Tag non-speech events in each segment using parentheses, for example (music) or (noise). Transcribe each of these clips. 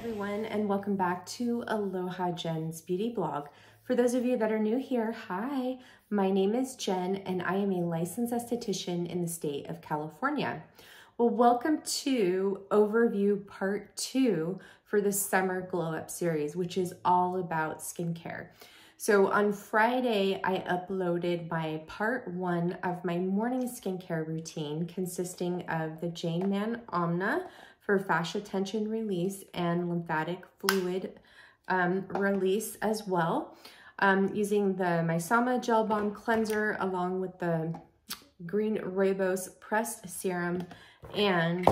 everyone, and welcome back to Aloha Jenn's Beauty Blog. For those of you that are new here, hi, my name is Jenn, and I am a licensed esthetician in the state of California. Well, welcome to Overview Part 2 for the Summer Glow Up series, which is all about skincare. So on Friday, I uploaded my part one of my morning skincare routine consisting of the Jane Mann Anma for fascia tension release and lymphatic fluid um, release as well. Um, using the Maysama Gel Balm Cleanser along with the Green Rooibos Pressed Serum and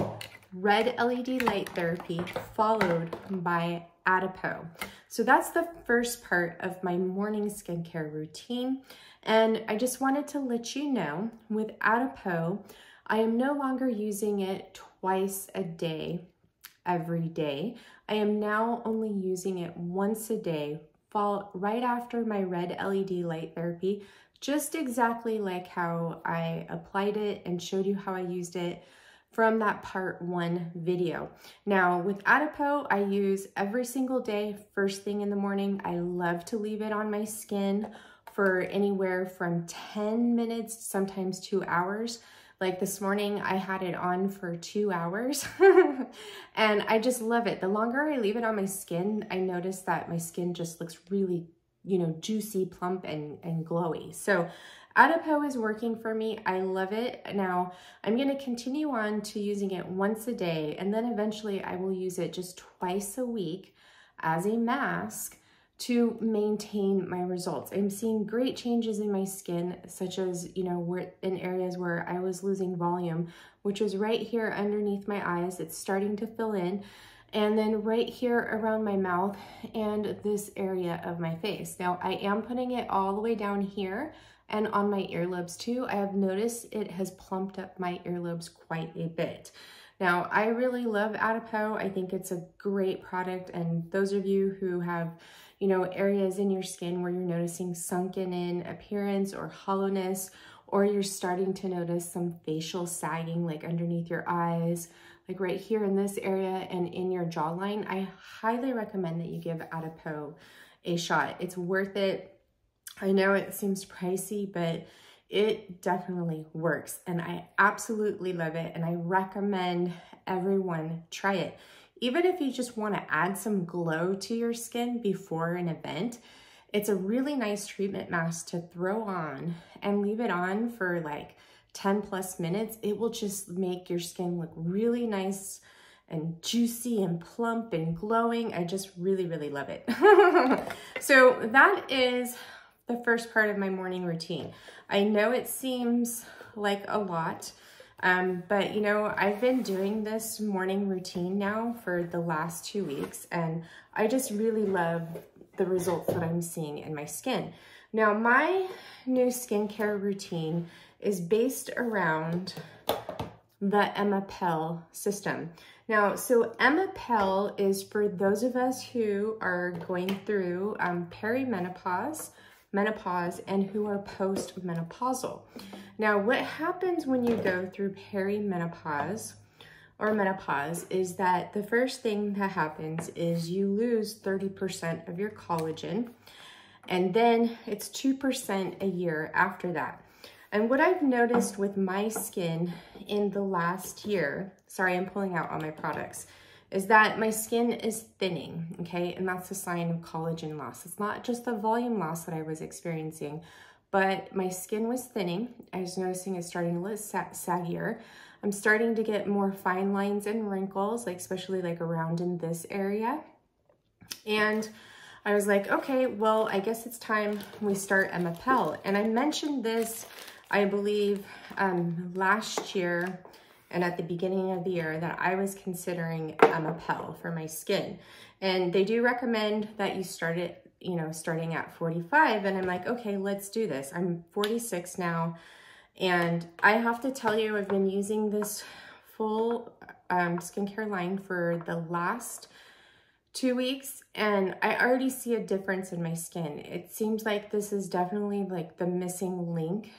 Red LED Light Therapy followed by Adipeau. So that's the first part of my morning skincare routine. And I just wanted to let you know with Adipeau, I am no longer using it twice a day, every day. I am now only using it once a day, fall right after my red LED light therapy, just exactly like how I applied it and showed you how I used it from that part one video. Now with Adipeau, I use every single day, first thing in the morning. I love to leave it on my skin for anywhere from 10 minutes, sometimes two hours. Like this morning, I had it on for two hours (laughs) and I just love it. The longer I leave it on my skin, I notice that my skin just looks really, you know, juicy, plump, and, and glowy. So Adipeau is working for me. I love it. Now, I'm going to continue on to using it once a day, and then eventually I will use it just twice a week as a mask to maintain my results. I'm seeing great changes in my skin, such as, you know, where in areas where I was losing volume, which is right here underneath my eyes. It's starting to fill in. And then right here around my mouth and this area of my face. Now, I am putting it all the way down here and on my earlobes too. I have noticed it has plumped up my earlobes quite a bit. Now, I really love Adipeau. I think it's a great product. And those of you who have you know, areas in your skin where you're noticing sunken in appearance or hollowness, or you're starting to notice some facial sagging like underneath your eyes, like right here in this area and in your jawline, I highly recommend that you give Adipeau a shot. It's worth it. I know it seems pricey, but it definitely works and I absolutely love it and I recommend everyone try it. Even if you just want to add some glow to your skin before an event, it's a really nice treatment mask to throw on and leave it on for like 10 plus minutes. It will just make your skin look really nice and juicy and plump and glowing. I just really, really love it. (laughs) so that is the first part of my morning routine. I know it seems like a lot, um, but you know, I've been doing this morning routine now for the last two weeks and I just really love the results that I'm seeing in my skin. Now my new skincare routine is based around the Emepelle system. Now, so Emepelle is for those of us who are going through um, perimenopause, menopause, and who are postmenopausal. Now, what happens when you go through perimenopause or menopause is that the first thing that happens is you lose 30% of your collagen, and then it's 2% a year after that. And what I've noticed with my skin in the last year, sorry, I'm pulling out all my products, is that my skin is thinning, okay? And that's a sign of collagen loss. It's not just the volume loss that I was experiencing, but my skin was thinning. I was noticing it's starting to look sag saggier. I'm starting to get more fine lines and wrinkles, like especially like around in this area. And I was like, okay, well, I guess it's time we start Emepelle. And I mentioned this, I believe, um, last year and at the beginning of the year that I was considering Emepelle for my skin. And they do recommend that you start it, you know, starting at 45. And I'm like, okay, let's do this. I'm 46 now. And I have to tell you, I've been using this full um, skincare line for the last two weeks and I already see a difference in my skin. It seems like this is definitely like the missing link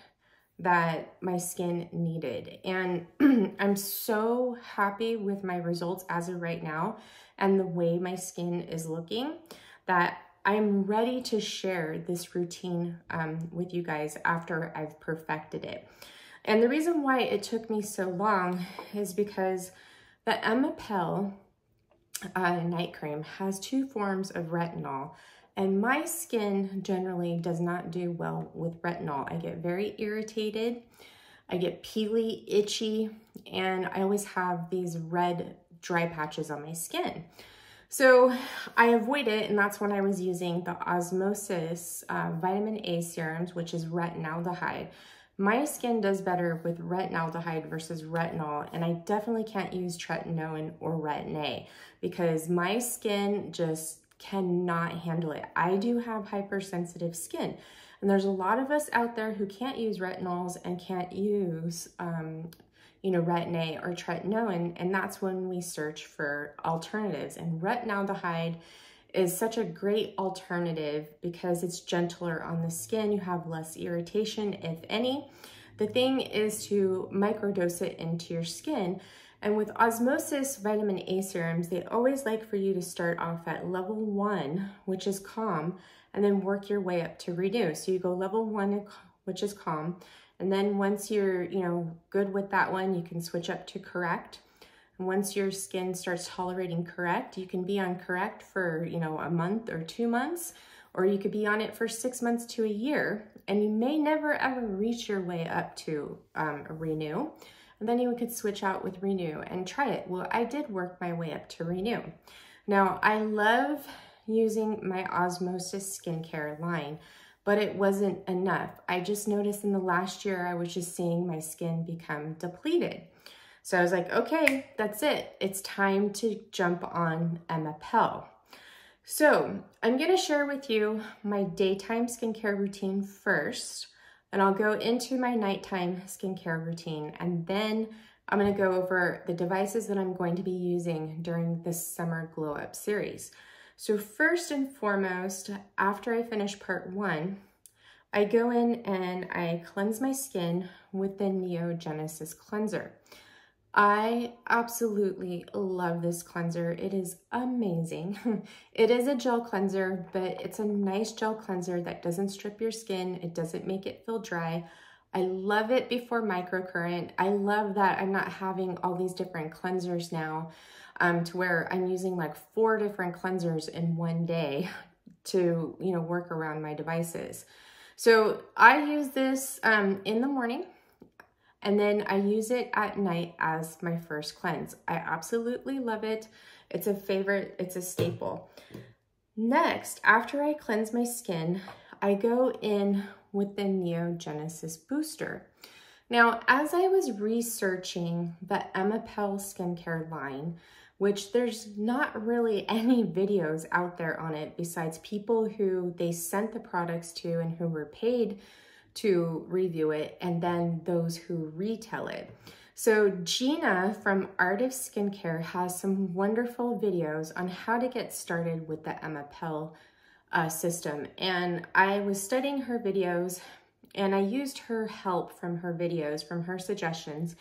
that my skin needed. And (clears throat) I'm so happy with my results as of right now and the way my skin is looking that I'm ready to share this routine um, with you guys after I've perfected it. And the reason why it took me so long is because the Emepelle uh, night cream has two forms of retinol and my skin generally does not do well with retinol. I get very irritated, I get peely, itchy, and I always have these red dry patches on my skin. So I avoid it, and that's when I was using the Osmosis uh, Vitamin A serums, which is retinaldehyde. My skin does better with retinaldehyde versus retinol, and I definitely can't use tretinoin or Retin-A because my skin just cannot handle it. I do have hypersensitive skin. And there's a lot of us out there who can't use retinols and can't use, um, you know, Retin-A or tretinoin. And that's when we search for alternatives. And retinaldehyde is such a great alternative because it's gentler on the skin. You have less irritation, if any. The thing is to microdose it into your skin and with osmosis vitamin A serums, they always like for you to start off at level one, which is calm, and then work your way up to renew. So you go level one, which is calm. And then once you're, you know, good with that one, you can switch up to correct. And once your skin starts tolerating correct, you can be on correct for, you know, a month or two months, or you could be on it for six months to a year. And you may never ever reach your way up to um, renew and then you could switch out with Renew and try it. Well, I did work my way up to Renew. Now, I love using my Osmosis skincare line, but it wasn't enough. I just noticed in the last year, I was just seeing my skin become depleted. So I was like, okay, that's it. It's time to jump on Emepelle. So I'm gonna share with you my daytime skincare routine first, and I'll go into my nighttime skincare routine and then I'm gonna go over the devices that I'm going to be using during this summer glow up series. So first and foremost, after I finish part one, I go in and I cleanse my skin with the Neogenesis cleanser. I absolutely love this cleanser. It is amazing. (laughs) it is a gel cleanser, but it's a nice gel cleanser that doesn't strip your skin. It doesn't make it feel dry. I love it before microcurrent. I love that I'm not having all these different cleansers now um, to where I'm using like four different cleansers in one day (laughs) to, you know, work around my devices. So I use this um, in the morning and then I use it at night as my first cleanse. I absolutely love it. It's a favorite, it's a staple. Next, after I cleanse my skin, I go in with the Neogenesis Booster. Now, as I was researching the Emepelle skincare line, which there's not really (laughs) any videos out there on it besides people who they sent the products to and who were paid to review it and then those who retell it. So Gina from Art of Skincare has some wonderful videos on how to get started with the Emepelle uh, system. And I was studying her videos and I used her help from her videos, from her suggestions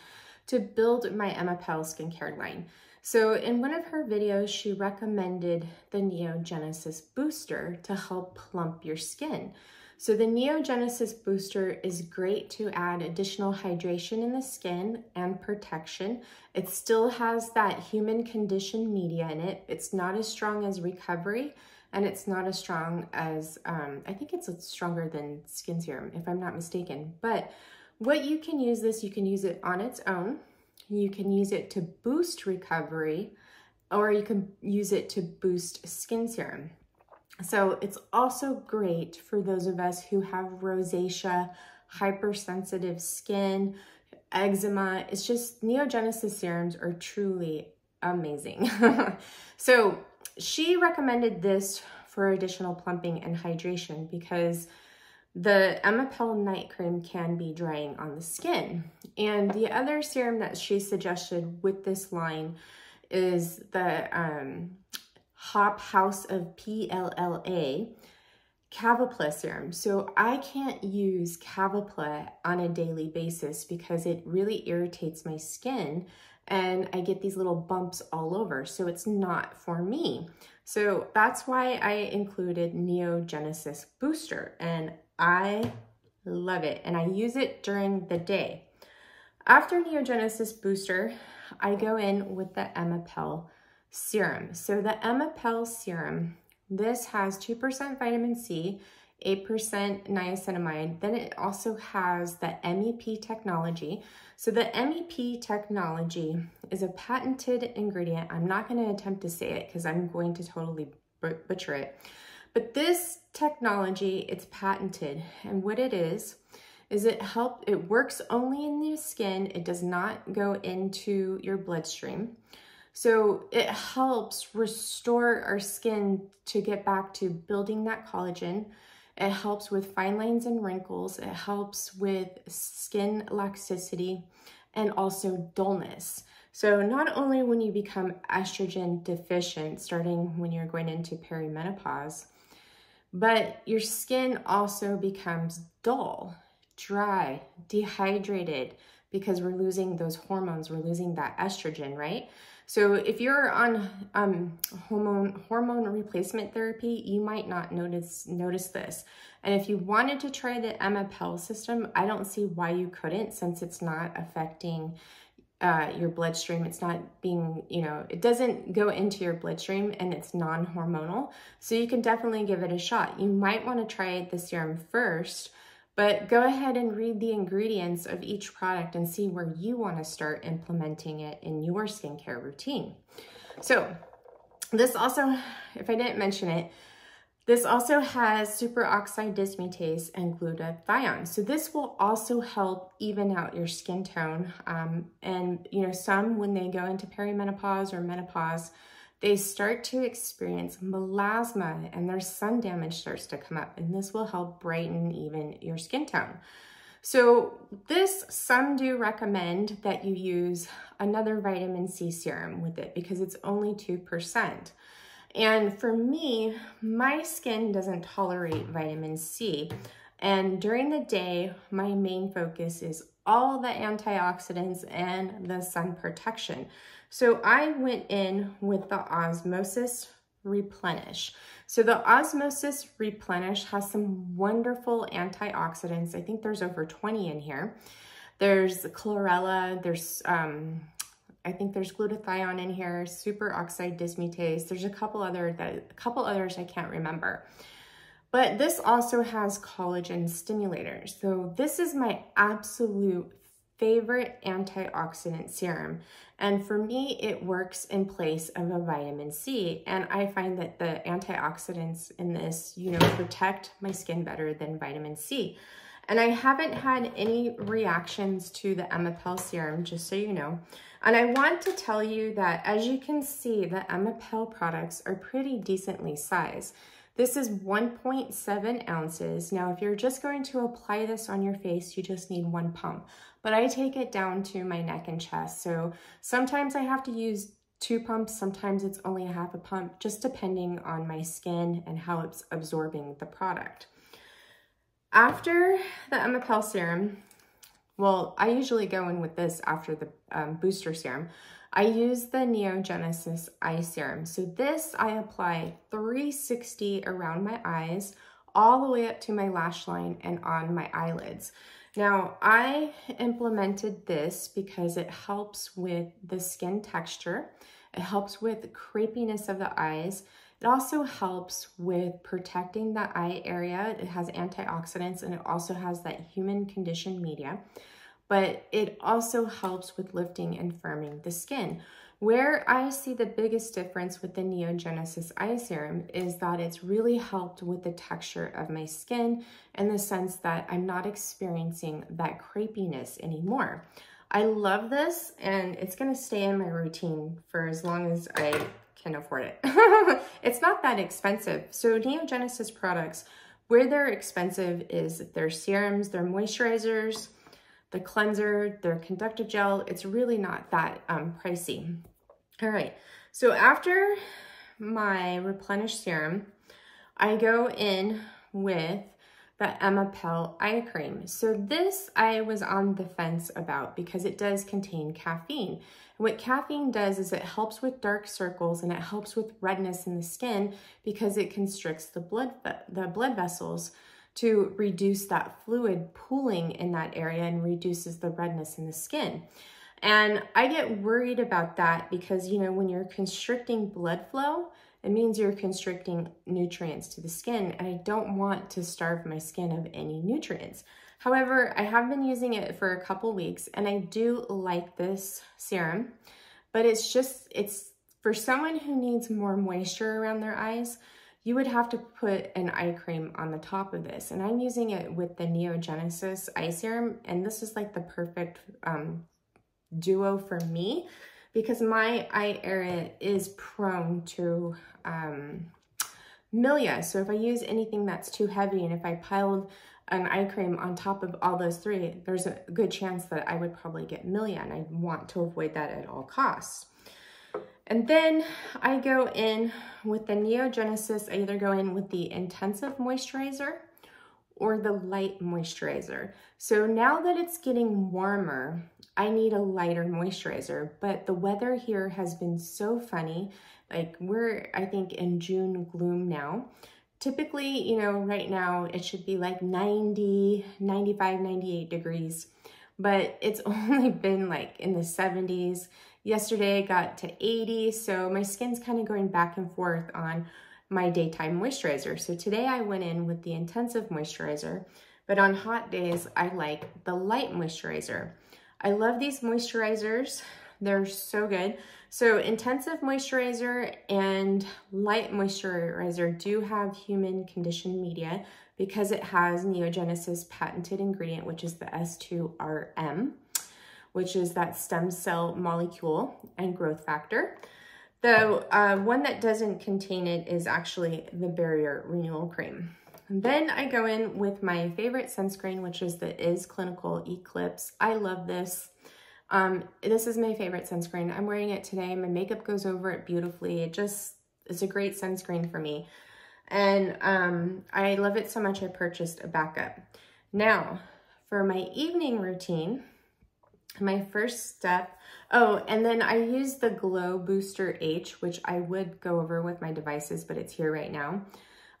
to build my Emepelle skincare line. So in one of her videos, she recommended the Neogenesis Booster to help plump your skin. So the Neogenesis Booster is great to add additional hydration in the skin and protection. It still has that human condition media in it. It's not as strong as Recovery and it's not as strong as, um, I think it's stronger than Skin Serum if I'm not mistaken. But what you can use this, you can use it on its own. You can use it to boost recovery or you can use it to boost skin serum. So it's also great for those of us who have rosacea, hypersensitive skin, eczema. It's just Neogenesis serums are truly amazing. (laughs) so she recommended this for additional plumping and hydration because the Emepelle night cream can be drying on the skin. And the other serum that she suggested with this line is the um, Hop House of PLLA. Cavapla serum. So I can't use Cavapla on a daily basis because it really irritates my skin and I get these little bumps all over. So it's not for me. So that's why I included Neogenesis Booster and I love it. And I use it during the day. After Neogenesis Booster, I go in with the Emepelle serum. So the Emepelle serum, this has 2% vitamin C, 8% niacinamide. Then it also has the MEP technology. So the MEP technology is a patented ingredient. I'm not going to attempt to say it because I'm going to totally butcher it. But this technology, it's patented. And what it is, is it help, it works only in the skin. It does not go into your bloodstream. So it helps restore our skin to get back to building that collagen. It helps with fine lines and wrinkles. It helps with skin elasticity and also dullness. So not only when you become estrogen deficient, starting when you're going into perimenopause, but your skin also becomes dull, dry, dehydrated, because we're losing those hormones, we're losing that estrogen, right? So if you're on um, hormone hormone replacement therapy, you might not notice notice this. And if you wanted to try the Emepelle system, I don't see why you couldn't since it's not affecting uh, your bloodstream. It's not being, you know, it doesn't go into your bloodstream and it's non-hormonal. So you can definitely give it a shot. You might want to try the serum first but go ahead and read the ingredients of each product and see where you want to start implementing it in your skincare routine. So this also, if I didn't mention it, this also has superoxide dismutase and glutathione. So this will also help even out your skin tone. Um, and, you know, some when they go into perimenopause or menopause, they start to experience melasma and their sun damage starts to come up and this will help brighten even your skin tone. So this, some do recommend that you use another vitamin C serum with it because it's only 2%. And for me, my skin doesn't tolerate vitamin C. And during the day, my main focus is all the antioxidants and the sun protection. So I went in with the Osmosis Replenish. So the Osmosis Replenish has some wonderful antioxidants. I think there's over 20 in here. There's chlorella, there's, um, I think there's glutathione in here, superoxide dismutase. There's a couple other that a couple others I can't remember. But this also has collagen stimulators. So this is my absolute favorite antioxidant serum. And for me, it works in place of a vitamin C. And I find that the antioxidants in this, you know, protect my skin better than vitamin C. And I haven't had any reactions to the Emepelle serum, just so you know. And I want to tell you that as you can see, the Emepelle products are pretty decently sized. This is 1.7 ounces. Now, if you're just going to apply this on your face, you just need one pump. But I take it down to my neck and chest. So sometimes I have to use two pumps, sometimes it's only a half a pump, just depending on my skin and how it's absorbing the product. After the Emepelle serum, well, I usually go in with this after the um, booster serum. I use the Neogenesis Eye Serum. So this I apply 360 around my eyes, all the way up to my lash line and on my eyelids. Now, I implemented this because it helps with the skin texture. It helps with the crepiness of the eyes. It also helps with protecting the eye area. It has antioxidants and it also has that human conditioned media but it also helps with lifting and firming the skin. Where I see the biggest difference with the Neogenesis Eye Serum is that it's really helped with the texture of my skin in the sense that I'm not experiencing that crepiness anymore. I love this and it's gonna stay in my routine for as long as I can afford it. (laughs) it's not that expensive. So Neogenesis products, where they're expensive is their serums, their moisturizers, the cleanser, their conductive gel, it's really not that um, pricey. All right, so after my replenish serum, I go in with the Emepelle eye cream. So this I was on the fence about because it does contain caffeine. What caffeine does is it helps with dark circles and it helps with redness in the skin because it constricts the blood, the blood vessels to reduce that fluid pooling in that area and reduces the redness in the skin. And I get worried about that because, you know, when you're constricting blood flow, it means you're constricting nutrients to the skin and I don't want to starve my skin of any nutrients. However, I have been using it for a couple weeks and I do like this serum, but it's just, it's for someone who needs more moisture around their eyes, you would have to put an eye cream on the top of this. And I'm using it with the Neogenesis eye serum and this is like the perfect um, duo for me because my eye area is prone to um, milia. So if I use anything that's too heavy and if I piled an eye cream on top of all those three, there's a good chance that I would probably get milia and I want to avoid that at all costs. And then I go in with the Neogenesis, I either go in with the Intensive Moisturizer or the Light Moisturizer. So now that it's getting warmer, I need a lighter moisturizer, but the weather here has been so funny. Like we're, I think in June gloom now. Typically, you know, right now it should be like 90, 95, 98 degrees, but it's (laughs) only been like in the 70s. Yesterday I got to 80, so my skin's kind of going back and forth on my daytime moisturizer. So today I went in with the intensive moisturizer, but on hot days, I like the light moisturizer. I love these moisturizers. They're so good. So intensive moisturizer and light moisturizer do have human conditioned media because it has Neogenesis patented ingredient, which is the S2RM, which is that stem cell molecule and growth factor. The uh, one that doesn't contain it is actually the Barrier Renewal Cream. And then I go in with my favorite sunscreen, which is the Is Clinical Eclipse. I love this. Um, this is my favorite sunscreen. I'm wearing it today. My makeup goes over it beautifully. It just is a great sunscreen for me. And um, I love it so much I purchased a backup. Now, for my evening routine, my first step, oh, and then I use the Glow Booster H, which I would go over with my devices, but it's here right now.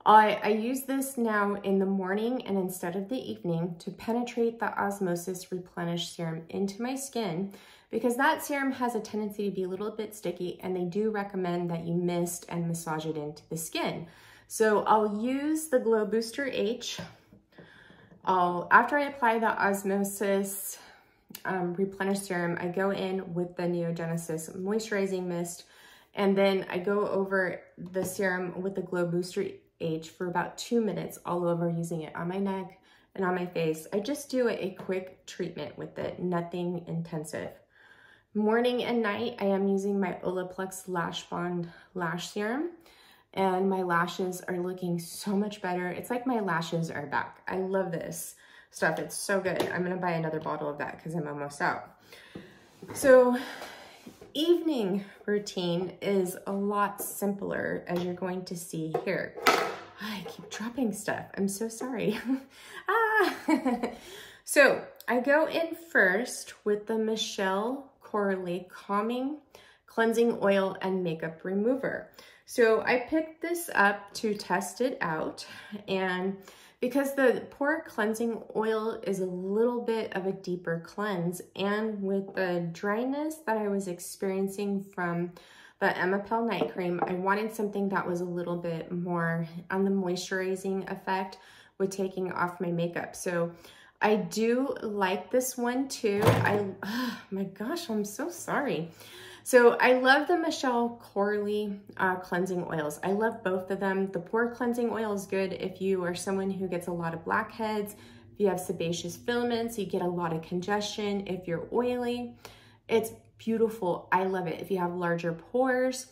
I, I use this now in the morning and instead of the evening to penetrate the Osmosis Replenish Serum into my skin because that serum has a tendency to be a little bit sticky and they do recommend that you mist and massage it into the skin. So I'll use the Glow Booster H. I'll, after I apply the Osmosis um, Replenish Serum, I go in with the Neogenesis Moisturizing Mist and then I go over the serum with the Glow Booster H for about two minutes all over using it on my neck and on my face. I just do a quick treatment with it, nothing intensive. Morning and night, I am using my Olaplex Lash Bond Lash Serum and my lashes are looking so much better. It's like my lashes are back. I love this stuff. It's so good. I'm gonna buy another bottle of that because I'm almost out. So evening routine is a lot simpler as you're going to see here. I keep dropping stuff. I'm so sorry. (laughs) ah. (laughs) so I go in first with the Michele Corley Calming Cleansing Oil and Makeup Remover. So I picked this up to test it out and because the pore cleansing oil is a little bit of a deeper cleanse and with the dryness that I was experiencing from the Emepelle night cream, I wanted something that was a little bit more on the moisturizing effect with taking off my makeup. So I do like this one too. I, oh (sighs) my gosh, I'm so sorry. So I love the Michele Corley uh, cleansing oils. I love both of them. The pore cleansing oil is good if you are someone who gets a lot of blackheads, if you have sebaceous filaments, you get a lot of congestion, if you're oily. It's beautiful. I love it. If you have larger pores,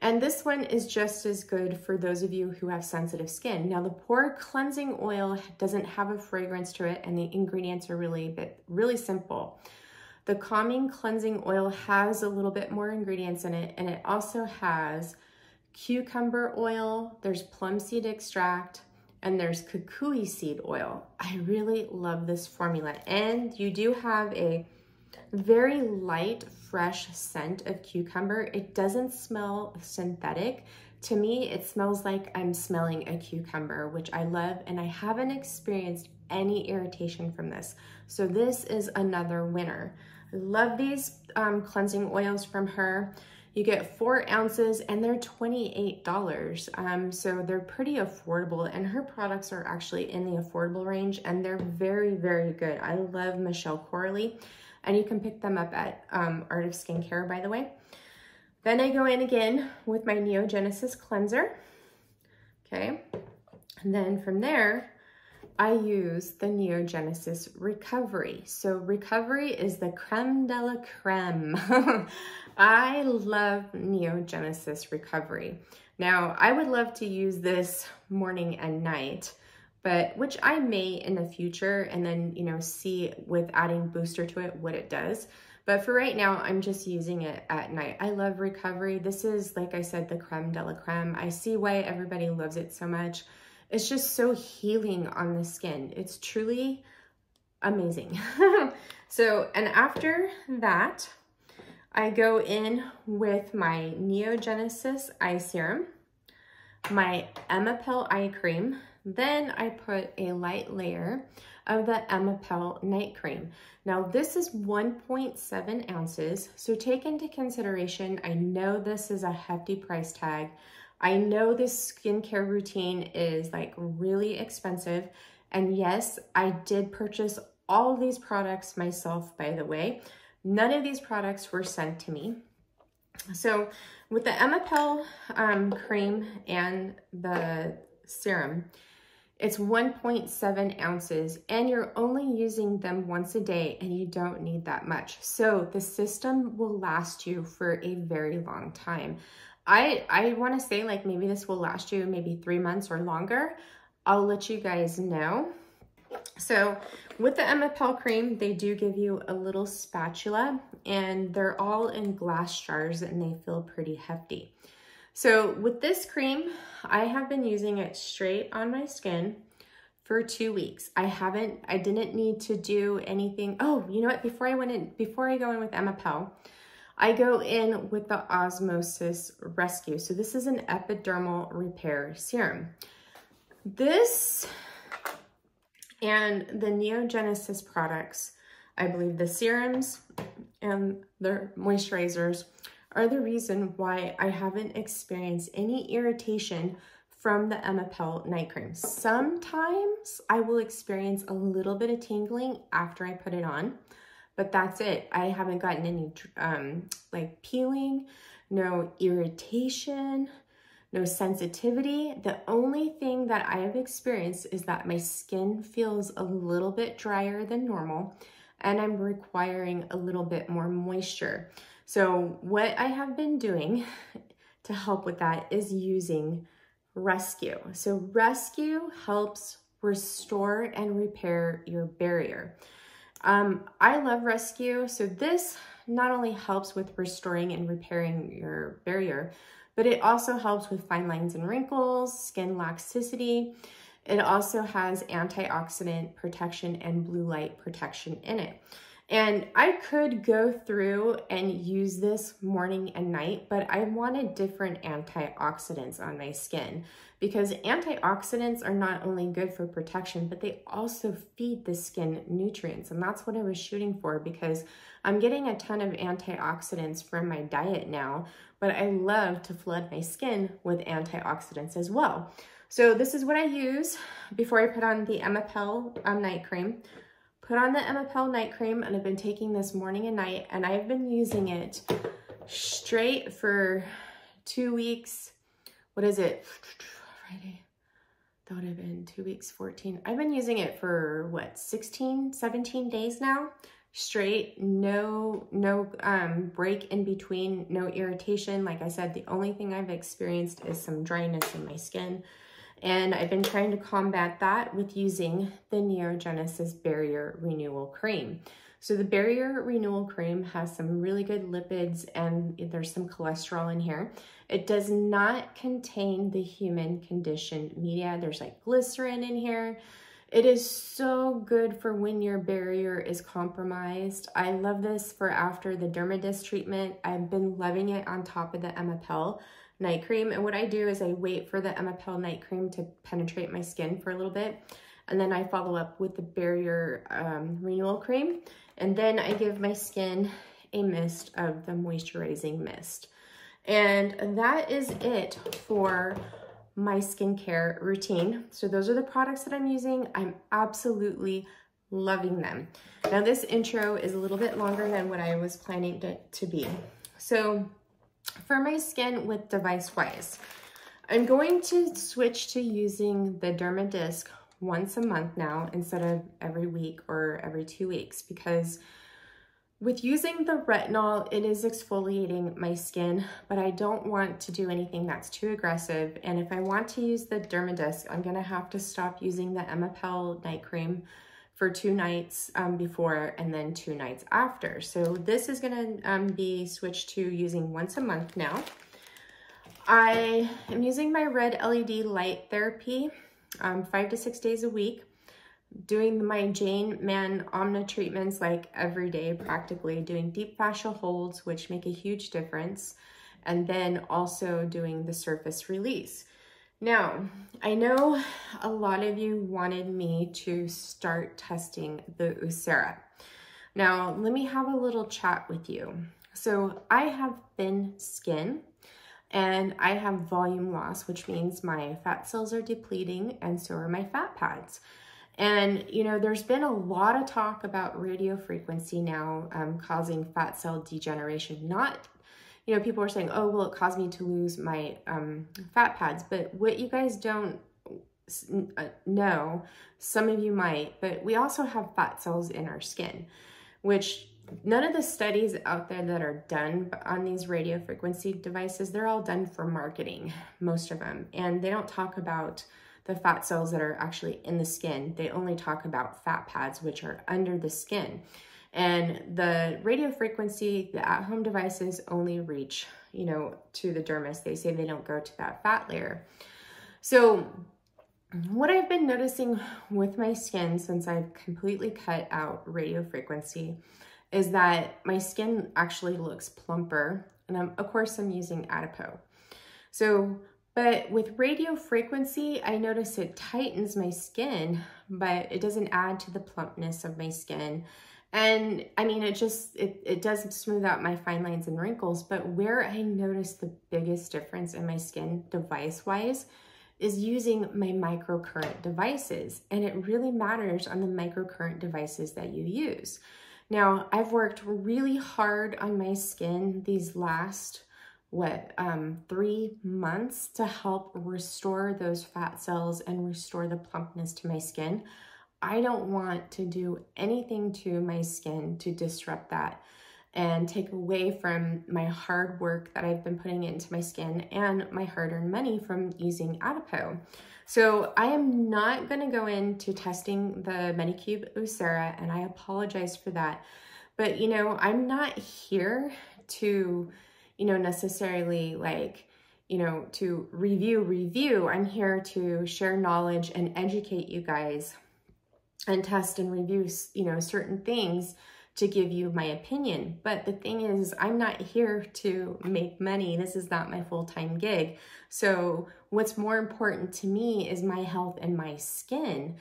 and this one is just as good for those of you who have sensitive skin. Now the pore cleansing oil doesn't have a fragrance to it and the ingredients are really, really simple. The calming cleansing oil has a little bit more ingredients in it and it also has cucumber oil, there's plum seed extract, and there's kukui seed oil. I really love this formula. And you do have a very light, fresh scent of cucumber. It doesn't smell synthetic. To me, it smells like I'm smelling a cucumber, which I love, and I haven't experienced any irritation from this. So this is another winner. I love these um, cleansing oils from her. You get four ounces and they're $28. Um, so they're pretty affordable and her products are actually in the affordable range and they're very, very good. I love Michele Corley and you can pick them up at um, Art of Skincare, by the way. Then I go in again with my Neogenesis cleanser. Okay. And then from there, I use the Neogenesis Recovery. So Recovery is the creme de la creme. (laughs) I love Neogenesis Recovery. Now, I would love to use this morning and night, but which I may in the future and then, you know, see with adding booster to it what it does. But for right now, I'm just using it at night. I love recovery. This is, like I said, the creme de la creme. I see why everybody loves it so much. It's just so healing on the skin. It's truly amazing. (laughs) so, and after that, I go in with my Neogenesis Eye Serum, my Emepelle Eye Cream, then I put a light layer of the Emepelle Night Cream. Now this is 1.7 ounces, so take into consideration, I know this is a hefty price tag. I know this skincare routine is like really expensive. And yes, I did purchase all these products myself, by the way. None of these products were sent to me. So with the Emepelle um, cream and the serum, it's 1.7 ounces and you're only using them once a day and you don't need that much. So the system will last you for a very long time. I, I want to say like maybe this will last you maybe three months or longer. I'll let you guys know. So with the Emepelle cream, they do give you a little spatula and they're all in glass jars and they feel pretty hefty. So with this cream, I have been using it straight on my skin for two weeks. I haven't, I didn't need to do anything. Oh, you know what? Before I went in, before I go in with Emepelle, I go in with the Osmosis Rescue. So this is an epidermal repair serum. This and the Neogenesis products, I believe the serums and the moisturizers are the reason why I haven't experienced any irritation from the Emepelle night cream. Sometimes I will experience a little bit of tingling after I put it on, but that's it. I haven't gotten any um, like peeling, no irritation, no sensitivity. The only thing that I have experienced is that my skin feels a little bit drier than normal and I'm requiring a little bit more moisture. So what I have been doing (laughs) to help with that is using Rescue. So Rescue helps restore and repair your barrier. Um, I love Rescue. So this not only helps with restoring and repairing your barrier, but it also helps with fine lines and wrinkles, skin laxity. It also has antioxidant protection and blue light protection in it. And I could go through and use this morning and night, but I wanted different antioxidants on my skin because antioxidants are not only good for protection, but they also feed the skin nutrients. And that's what I was shooting for because I'm getting a ton of antioxidants from my diet now, but I love to flood my skin with antioxidants as well. So this is what I use before I put on the Emepelle um, night cream put on the Emepelle night cream and I've been taking this morning and night and I've been using it straight for two weeks. What is it? (sighs) Friday. That would have been two weeks, 14. I've been using it for what, 16, 17 days now? Straight, no, no um, break in between, no irritation. Like I said, the only thing I've experienced is some dryness in my skin. And I've been trying to combat that with using the Neogenesis Barrier Renewal Cream. So the Barrier Renewal Cream has some really good lipids and there's some cholesterol in here. It does not contain the human conditioned media. There's like glycerin in here. It is so good for when your barrier is compromised. I love this for after the Dermadisc treatment. I've been loving it on top of the Emepelle night cream. And what I do is I wait for the Emepelle night cream to penetrate my skin for a little bit. And then I follow up with the Barrier um, Renewal Cream. And then I give my skin a mist of the moisturizing mist. And that is it for my skincare routine. So those are the products that I'm using. I'm absolutely loving them. Now this intro is a little bit longer than what I was planning to, to be. So for my skin with device wise, I'm going to switch to using the Dermadisc once a month now instead of every week or every two weeks because with using the retinol, it is exfoliating my skin, but I don't want to do anything that's too aggressive. And if I want to use the Dermadisc, I'm gonna have to stop using the Emepelle night cream for two nights um, before and then two nights after. So this is gonna um, be switched to using once a month now. I am using my red LED light therapy um, five to six days a week, doing my Jane Mann Anma treatments like every day practically, doing deep fascial holds, which make a huge difference, and then also doing the surface release. Now, I know a lot of you wanted me to start testing the Ucera. Now, let me have a little chat with you. So I have thin skin, and I have volume loss, which means my fat cells are depleting and so are my fat pads. And, you know, there's been a lot of talk about radio frequency now um, causing fat cell degeneration. Not, you know, people are saying, oh, will it cause me to lose my um, fat pads? But what you guys don't uh, know, some of you might, but we also have fat cells in our skin, which none of the studies out there that are done on these radio frequency devices, they're all done for marketing, most of them. And they don't talk about the fat cells that are actually in the skin. They only talk about fat pads, which are under the skin. And the radio frequency, the at-home devices only reach, you know, to the dermis. They say they don't go to that fat layer. So what I've been noticing with my skin since I've completely cut out radio frequency is that my skin actually looks plumper. And I'm, of course, I'm using Adipeau. So, but with radio frequency, I notice it tightens my skin, but it doesn't add to the plumpness of my skin. And I mean, it just, it, it does smooth out my fine lines and wrinkles, but where I notice the biggest difference in my skin device-wise is using my microcurrent devices. And it really matters on the microcurrent devices that you use. Now, I've worked really hard on my skin these last, what, um, three months to help restore those fat cells and restore the plumpness to my skin. I don't want to do anything to my skin to disrupt that and take away from my hard work that I've been putting into my skin and my hard-earned money from using Adipeau. So I am not going to go into testing the Medicube Ucera, and I apologize for that. But, you know, I'm not here to, you know, necessarily like, you know, to review, review. I'm here to share knowledge and educate you guys and test and review, you know, certain things to give you my opinion. But the thing is, I'm not here to make money. This is not my full-time gig. So what's more important to me is my health and my skin,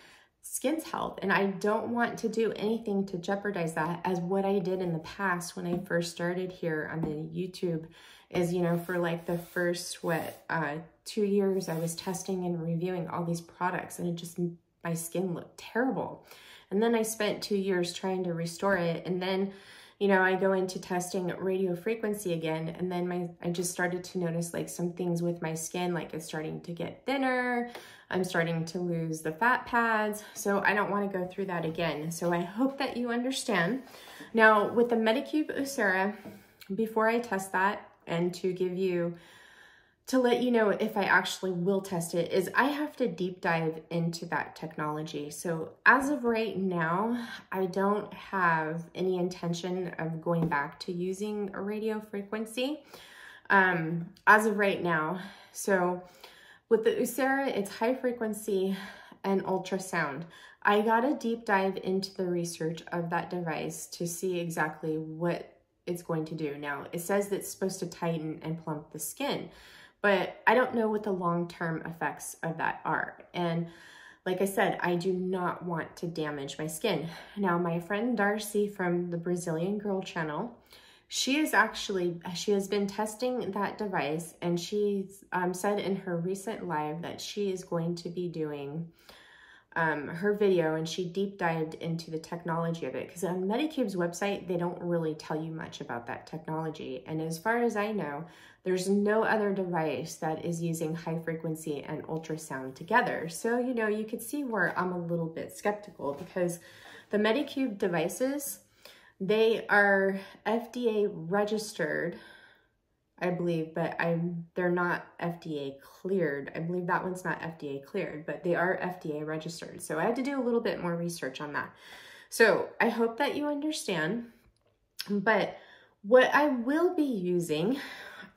skin's health. And I don't want to do anything to jeopardize that as what I did in the past when I first started here on the YouTube is, you know, for like the first, what, uh, two years, I was testing and reviewing all these products and it just, my skin looked terrible. And then I spent two years trying to restore it. And then, you know, I go into testing radio frequency again. And then my I just started to notice like some things with my skin, like it's starting to get thinner. I'm starting to lose the fat pads. So I don't want to go through that again. So I hope that you understand. Now with the Medicube Ucera, before I test that and to give you to let you know if I actually will test it is I have to deep dive into that technology. So as of right now, I don't have any intention of going back to using a radio frequency um, as of right now. So with the Ucera, it's high frequency and ultrasound. I got a deep dive into the research of that device to see exactly what it's going to do. Now, it says that it's supposed to tighten and plump the skin, but I don't know what the long-term effects of that are. And like I said, I do not want to damage my skin. Now, my friend Darcy from the Brazilian Girl channel, she is actually, she has been testing that device and she um, said in her recent live that she is going to be doing um, her video and she deep dived into the technology of it because on Medicube's website, they don't really tell you much about that technology. And as far as I know, there's no other device that is using high frequency and ultrasound together. So, you know, you could see where I'm a little bit skeptical because the Medicube devices, they are FDA registered I believe, but I'm they're not FDA cleared. I believe that one's not FDA cleared, but they are FDA registered. So I had to do a little bit more research on that. So I hope that you understand. But what I will be using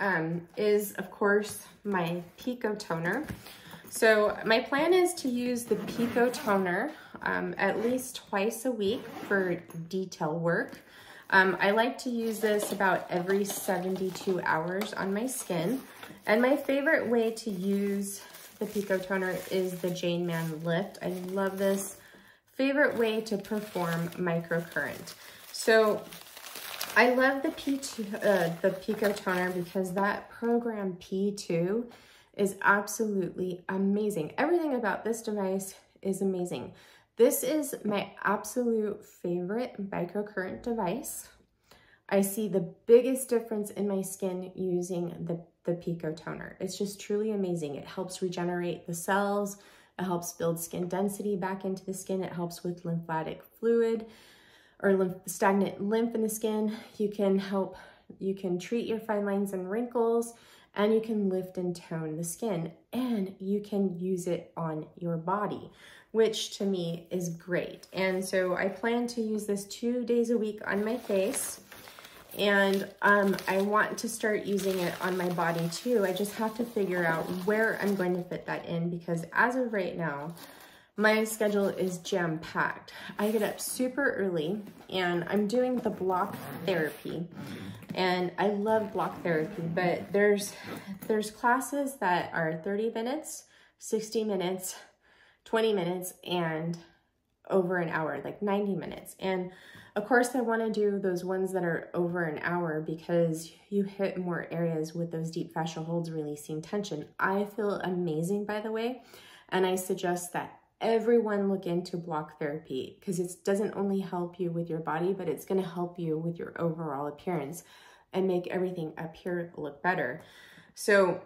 um, is, of course, my Pico toner. So my plan is to use the Pico toner um, at least twice a week for detail work. Um, I like to use this about every 72 hours on my skin. And my favorite way to use the Pico Toner is the Jane Mann Lift. I love this. Favorite way to perform microcurrent. So I love the P2, uh, the Pico Toner because that program P2 is absolutely amazing. Everything about this device is amazing. This is my absolute favorite microcurrent device. I see the biggest difference in my skin using the, the Pico toner. It's just truly amazing. It helps regenerate the cells. It helps build skin density back into the skin. It helps with lymphatic fluid or lymph, stagnant lymph in the skin. You can help, you can treat your fine lines and wrinkles and you can lift and tone the skin and you can use it on your body, which to me is great. And so I plan to use this two days a week on my face and um, I want to start using it on my body too. I just have to figure out where I'm going to fit that in because as of right now, my schedule is jam-packed. I get up super early and I'm doing the block therapy and I love block therapy, but there's, there's classes that are 30 minutes, 60 minutes, 20 minutes, and over an hour, like 90 minutes. And of course, I want to do those ones that are over an hour because you hit more areas with those deep fascial holds releasing tension. I feel amazing, by the way, and I suggest that everyone look into block therapy because it doesn't only help you with your body, but it's going to help you with your overall appearance and make everything here look better. So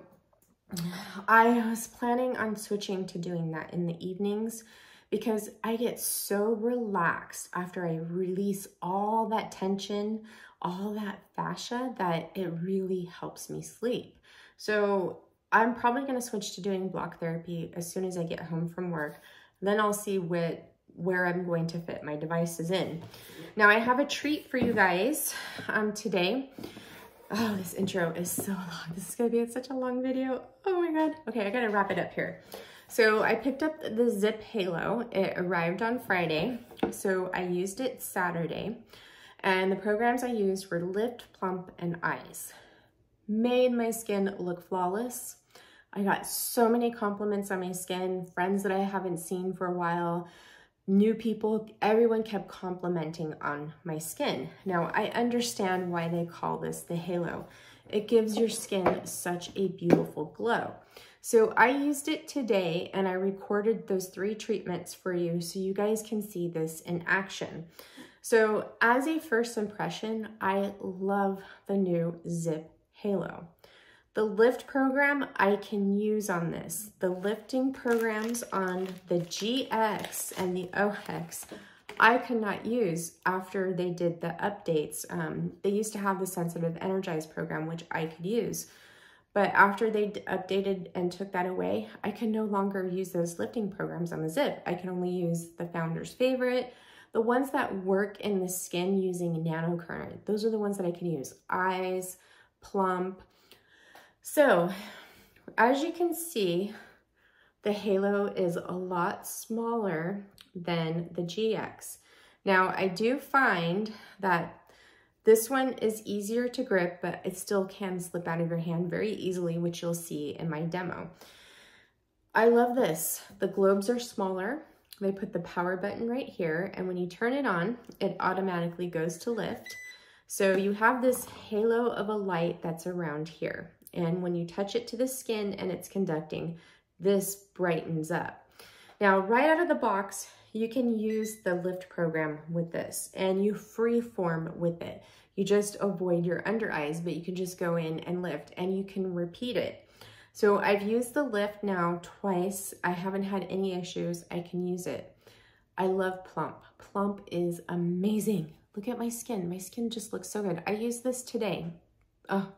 I was planning on switching to doing that in the evenings because I get so relaxed after I release all that tension, all that fascia that it really helps me sleep. So I'm probably going to switch to doing block therapy as soon as I get home from work. Then I'll see what where I'm going to fit my devices in. Now I have a treat for you guys um, today. Oh, this intro is so long. This is gonna be such a long video. Oh my God. Okay, I gotta wrap it up here. So I picked up the ZIIP Halo. It arrived on Friday. So I used it Saturday. And the programs I used were Lift, Plump, and Eyes. Made my skin look flawless. I got so many compliments on my skin, friends that I haven't seen for a while, new people, everyone kept complimenting on my skin. Now, I understand why they call this the halo. It gives your skin such a beautiful glow. So I used it today and I recorded those three treatments for you so you guys can see this in action. So as a first impression, I love the new ZIIP Halo. The lift program I can use on this. The lifting programs on the GX and the OX I could not use after they did the updates. Um, they used to have the sensitive energized program, which I could use. But after they updated and took that away, I can no longer use those lifting programs on the ZIIP. I can only use the founder's favorite, the ones that work in the skin using nanocurrent. Those are the ones that I can use. Eyes, plump. So as you can see, the halo is a lot smaller than the GX. Now I do find that this one is easier to grip, but it still can slip out of your hand very easily, which you'll see in my demo. I love this. The globes are smaller. They put the power button right here, and when you turn it on, it automatically goes to lift. So you have this halo of a light that's around here. And mm-hmm. when you touch it to the skin and it's conducting, this brightens up. Now, right out of the box, you can use the lift program with this and you free form with it. You just avoid your under eyes, but you can just go in and lift and you can repeat it. So I've used the lift now twice. I haven't had any issues. I can use it. I love Plump. Plump is amazing. Look at my skin. My skin just looks so good. I used this today. Oh,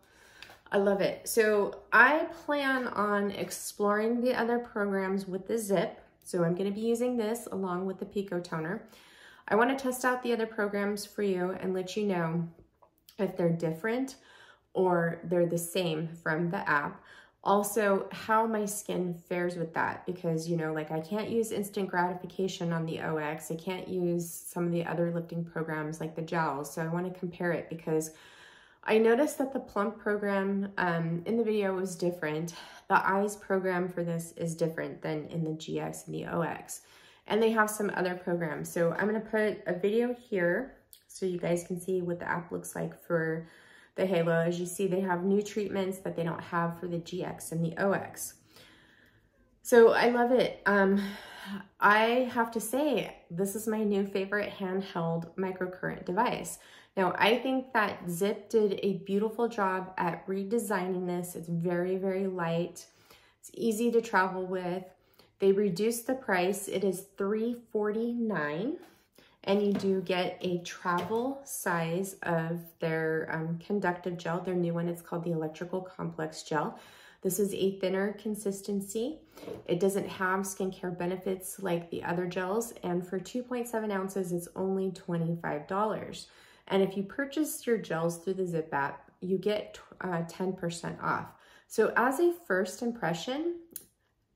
I love it. So I plan on exploring the other programs with the ZIIP. So I'm gonna be using this along with the Pico toner. I wanna test out the other programs for you and let you know if they're different or they're the same from the app. Also, how my skin fares with that because, you know, like I can't use instant gratification on the OX. I can't use some of the other lifting programs like the gels. So I want to compare it because I noticed that the Plump program um, in the video was different. The eyes program for this is different than in the GX and the OX. And they have some other programs. So I'm gonna put a video here so you guys can see what the app looks like for the Halo. As you see, they have new treatments that they don't have for the GX and the OX. So I love it. Um, I have to say, this is my new favorite handheld microcurrent device. Now, I think that ZIIP did a beautiful job at redesigning this. It's very, very light. It's easy to travel with. They reduced the price. It is 349 and you do get a travel size of their um, conductive gel. Their new one It's called the Electrical Complex Gel. This is a thinner consistency. It doesn't have skincare benefits like the other gels, and for 2.7 ounces, it's only $25. And if you purchase your gels through the ZIIP app, you get 10% uh, off. So as a first impression,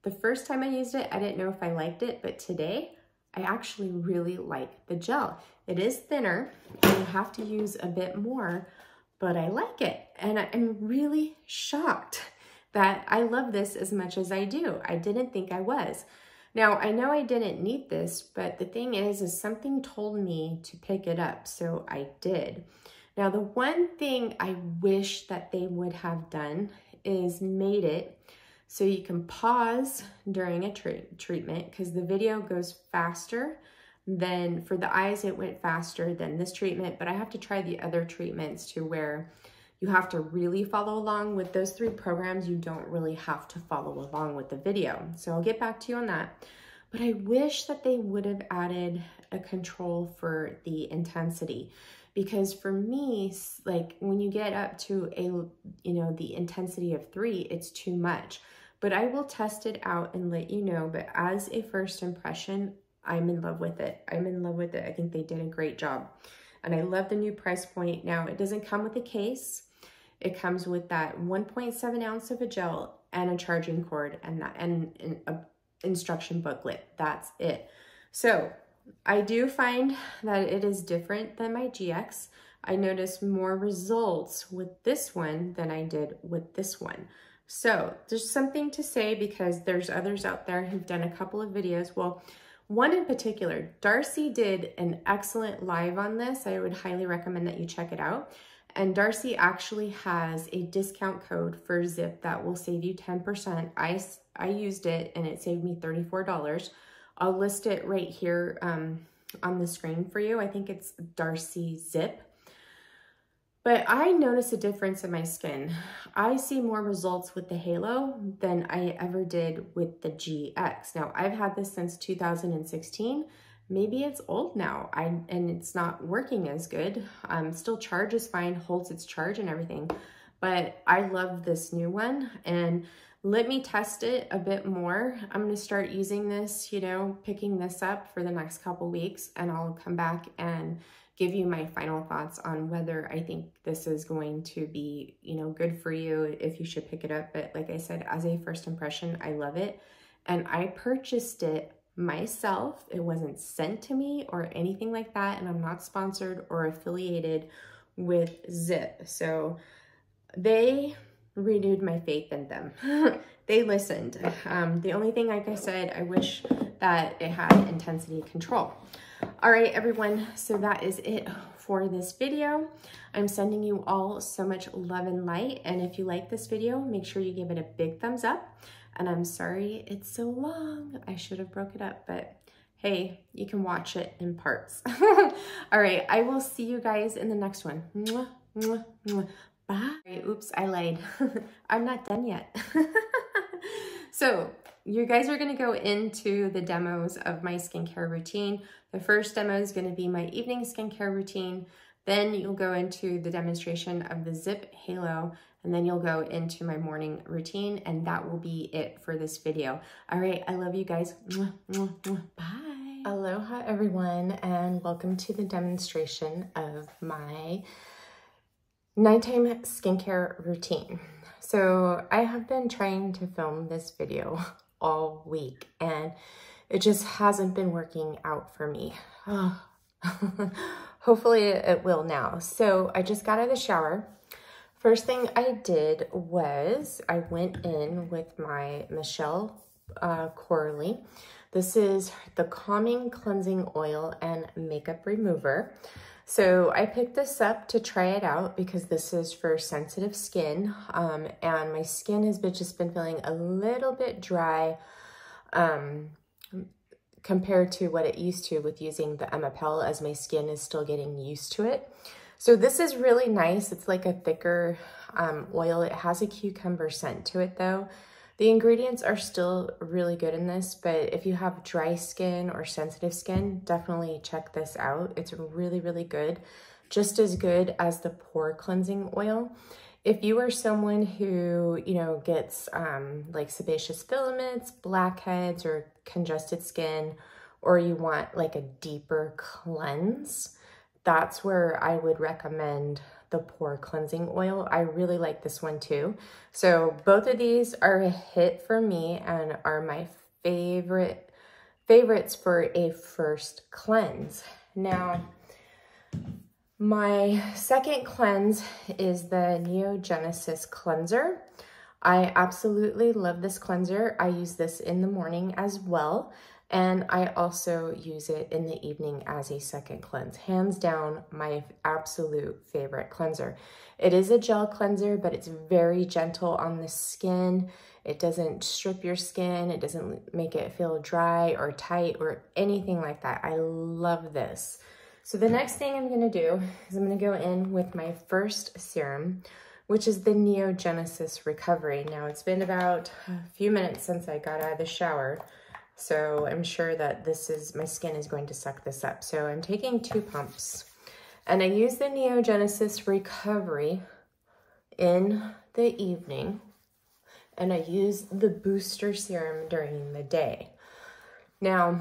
the first time I used it, I didn't know if I liked it, but today I actually really like the gel. It is thinner and you have to use a bit more, but I like it. And I'm really shocked that I love this as much as I do. I didn't think I was. Now, I know I didn't need this, but the thing is, is something told me to pick it up, so I did. Now, the one thing I wish that they would have done is made it so you can pause during a treatment because the video goes faster than for the eyes, it went faster than this treatment, but I have to try the other treatments to where you have to really follow along with those three programs. You don't really have to follow along with the video. So I'll get back to you on that. But I wish that they would have added a control for the intensity because for me, like when you get up to a, you know, the intensity of three, it's too much. But I will test it out and let you know. But as a first impression, I'm in love with it. I'm in love with it. I think they did a great job. And I love the new price point. Now, it doesn't come with a case. It comes with that 1.7 ounce of a gel and a charging cord and that and, instruction booklet. That's it. So I do find that it is different than my GX. I notice more results with this one than I did with this one. So there's something to say because there's others out there who've done a couple of videos. Well, one in particular, Darcy did an excellent live on this. I would highly recommend that you check it out. And Darcy actually has a discount code for ZIIP that will save you 10%. I, I used it and it saved me $34. I'll list it right here um, on the screen for you. I think it's Darcy ZIIP. But I notice a difference in my skin. I see more results with the Halo than I ever did with the GX. Now, I've had this since 2016 maybe it's old now I, and it's not working as good. Um, still charges fine, holds its charge and everything. but I love this new one and let me test it a bit more. I'm to start using this, you know, picking this up for the next couple weeks and I'll come back and give you my final thoughts on whether I think this is going to be, you know, good for you if you should pick it up. But like I said, as a first impression, I love it. And I purchased it myself. It wasn't sent to me or anything like that. And I'm not sponsored or affiliated with ZIIP. So they renewed my faith in them. (laughs) they listened. Um, the only thing, like I said, I wish that it had intensity control. All right, everyone, so that is it for this video. I'm sending you all so much love and light. And if you like this video, make sure you give it a big thumbs up. And I'm sorry it's so long. I should have broke it up, but hey, you can watch it in parts. (laughs) all right, I will see you guys in the next one. Mwah, mwah, mwah. Bye. Oops, I lied. (laughs) I'm not done yet. (laughs) so you guys are gonna go into the demos of my skincare routine. The first demo is gonna be my evening skincare routine. Then you'll go into the demonstration of the ZIIP Halo, and then you'll go into my morning routine, and that will be it for this video. All right, I love you guys. Bye. Aloha, everyone, and welcome to the demonstration of my nighttime skincare routine. So I have been trying to film this video all week and it just hasn't been working out for me. (sighs) (laughs) Hopefully it will now. So I just got out of the shower. First thing I did was I went in with my Michele uh, Corley. This is the Calming Cleansing Oil and Makeup Remover. So I picked this up to try it out because this is for sensitive skin um, and my skin has been, just been feeling a little bit dry um, compared to what it used to with using the Emepelle as my skin is still getting used to it. So this is really nice. It's like a thicker um, oil. It has a cucumber scent to it though. The ingredients are still really good in this, but if you have dry skin or sensitive skin, definitely check this out. It's really, really good. Just as good as the pore cleansing oil. If you are someone who, you know, gets um, like sebaceous filaments, blackheads, or congested skin, or you want like a deeper cleanse, that's where I would recommend the pore cleansing oil. I really like this one too. So both of these are a hit for me and are my favorite favorites for a first cleanse. Now, my second cleanse is the Neogenesis cleanser. I absolutely love this cleanser. I use this in the morning as well. And I also use it in the evening as a second cleanse. Hands down, my absolute favorite cleanser. It is a gel cleanser, but it's very gentle on the skin. It doesn't strip your skin. It doesn't make it feel dry or tight or anything like that. I love this. So the next thing I'm gonna do is I'm gonna go in with my first serum, which is the Neogenesis Recovery. Now it's been about a few minutes since I got out of the shower. So I'm sure that this is, my skin is going to suck this up. So I'm taking two pumps and I use the Neogenesis Recovery in the evening and I use the booster serum during the day. Now,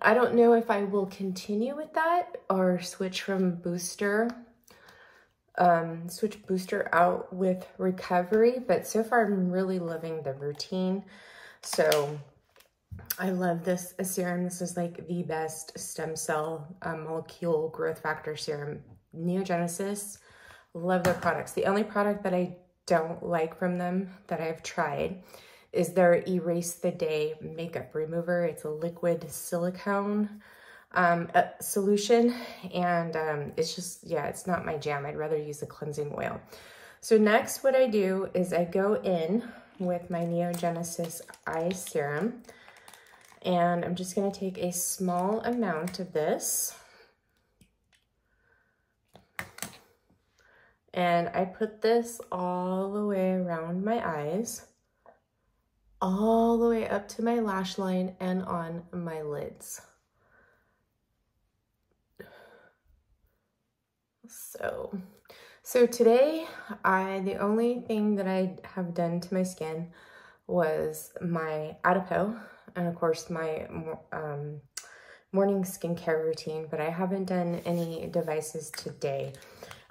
I don't know if I will continue with that or switch from booster, um, switch booster out with recovery, but so far I'm really loving the routine. So I love this serum. This is like the best stem cell um, molecule growth factor serum. Neogenesis, love their products. The only product that I don't like from them that I've tried is their Erase the Day makeup remover. It's a liquid silicone um, solution and um, it's just, yeah, it's not my jam. I'd rather use a cleansing oil. So next what I do is I go in with my Neogenesis Eye Serum. And I'm just gonna take a small amount of this. And I put this all the way around my eyes, all the way up to my lash line and on my lids. So So today, I the only thing that I have done to my skin was my Adipeau and of course my um, morning skincare routine, but I haven't done any devices today.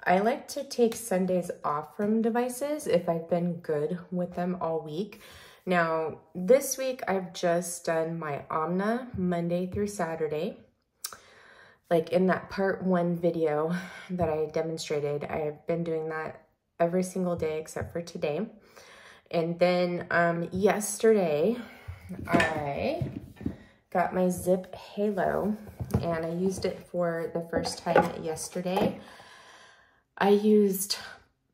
I like to take Sundays off from devices if I've been good with them all week. Now, this week I've just done my Anma Monday through Saturday. Like in that part one video that I demonstrated, I've been doing that every single day except for today. And then um, yesterday, I got my ZIIP Halo and I used it for the first time yesterday. I used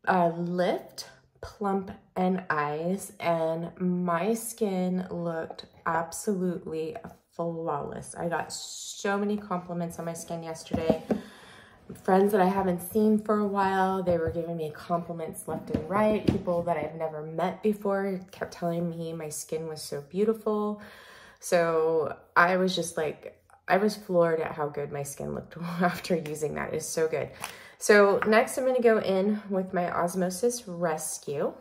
Lift, Plump, and Eyes and my skin looked absolutely flawless. I got so many compliments on my skin yesterday friends that I haven't seen for a while. They were giving me compliments left and right. People that I've never met before kept telling me my skin was so beautiful. So I was just like, I was floored at how good my skin looked (laughs) after using that. It's so good. So next I'm going to go in with my Osmosis Rescue.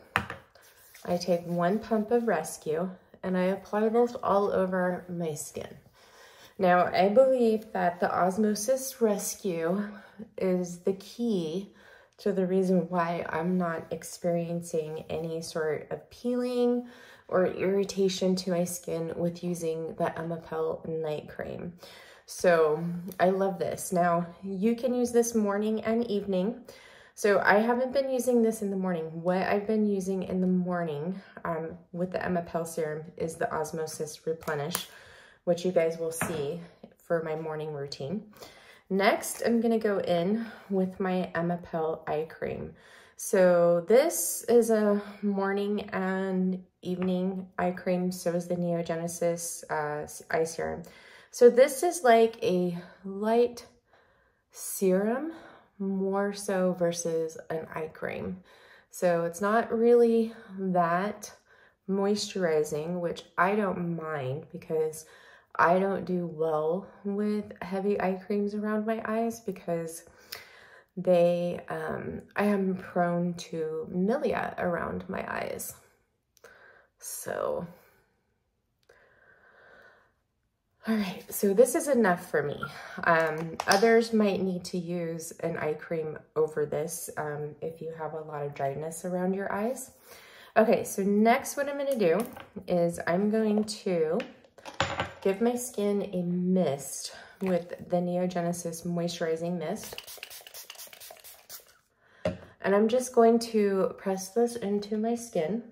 I take one pump of Rescue and I apply this all over my skin. Now, I believe that the Osmosis Rescue is the key to the reason why I'm not experiencing any sort of peeling or irritation to my skin with using the Emepelle night cream. So I love this. Now you can use this morning and evening. So I haven't been using this in the morning. What I've been using in the morning um, with the Emepelle serum is the Osmosis Replenish, which you guys will see for my morning routine. Next, I'm gonna go in with my Emepelle eye cream. So this is a morning and evening eye cream. So is the Neogenesis uh, eye serum. So this is like a light serum more so versus an eye cream. So it's not really that moisturizing, which I don't mind because I don't do well with heavy eye creams around my eyes because they, um, I am prone to milia around my eyes. So, all right, so this is enough for me. Um, others might need to use an eye cream over this um, if you have a lot of dryness around your eyes. Okay, so next what I'm gonna do is I'm going to give my skin a mist with the Neogenesis Moisturizing Mist. And I'm just going to press this into my skin.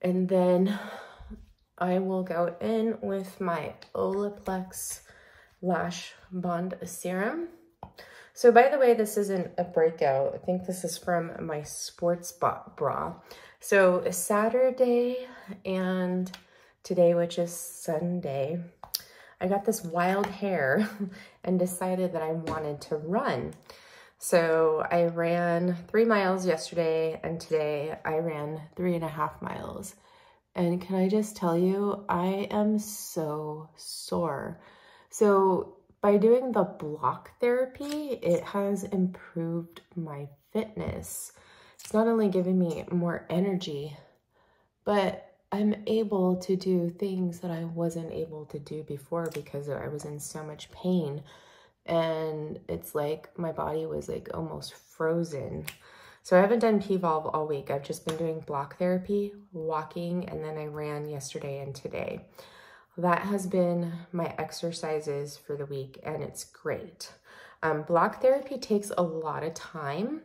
And then I will go in with my Olaplex Lash Bond Serum. So by the way, this isn't a breakout. I think this is from my sports bra. So Saturday and today, which is Sunday, I got this wild hair (laughs) and decided that I wanted to run. So I ran three miles yesterday and today I ran three and a half miles. And can I just tell you, I am so sore. So by doing the block therapy, it has improved my fitness. It's not only giving me more energy, but I'm able to do things that I wasn't able to do before because I was in so much pain. And it's like my body was like almost frozen. So I haven't done P-Volve all week. I've just been doing block therapy, walking, and then I ran yesterday and today. That has been my exercises for the week and it's great. Um, block therapy takes a lot of time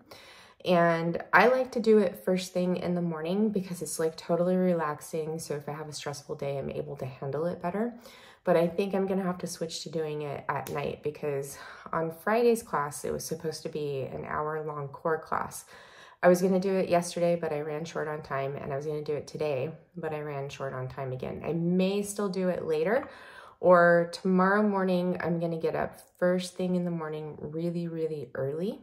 and I like to do it first thing in the morning because it's like totally relaxing. So if I have a stressful day, I'm able to handle it better. But I think I'm gonna have to switch to doing it at night because on Friday's class, it was supposed to be an hour long core class. I was gonna do it yesterday, but I ran short on time and I was gonna do it today, but I ran short on time again. I may still do it later or tomorrow morning, I'm gonna get up first thing in the morning really, really early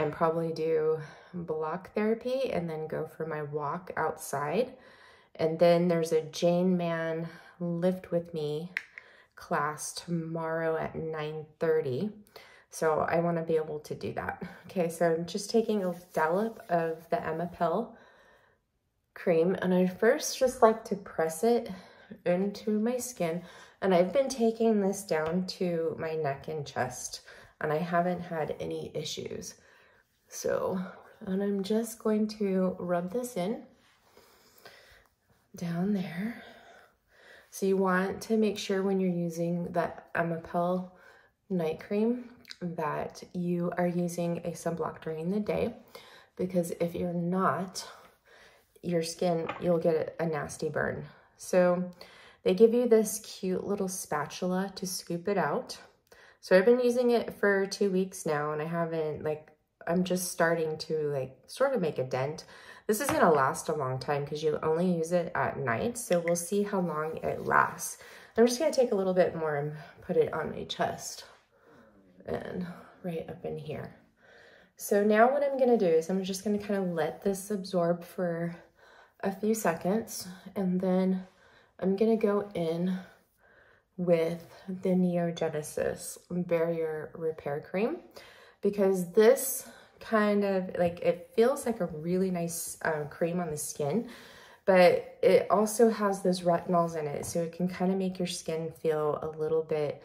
and probably do block therapy and then go for my walk outside. And then there's a Jane Mann Lift With Me class tomorrow at 9.30. So I want to be able to do that. Okay, so I'm just taking a dollop of the Emepelle cream and I first just like to press it into my skin and I've been taking this down to my neck and chest and I haven't had any issues. So, and I'm just going to rub this in down there. So you want to make sure when you're using that Emepelle night cream that you are using a sunblock during the day because if you're not, your skin, you'll get a nasty burn. So they give you this cute little spatula to scoop it out. So I've been using it for two weeks now and I haven't like, I'm just starting to like sort of make a dent. This is gonna last a long time because you only use it at night. So we'll see how long it lasts. I'm just gonna take a little bit more and put it on my chest and right up in here. So now what I'm gonna do is I'm just gonna kind of let this absorb for a few seconds and then I'm gonna go in with the Neogenesis Barrier Repair Cream because this kind of like, it feels like a really nice uh, cream on the skin, but it also has those retinols in it. So it can kind of make your skin feel a little bit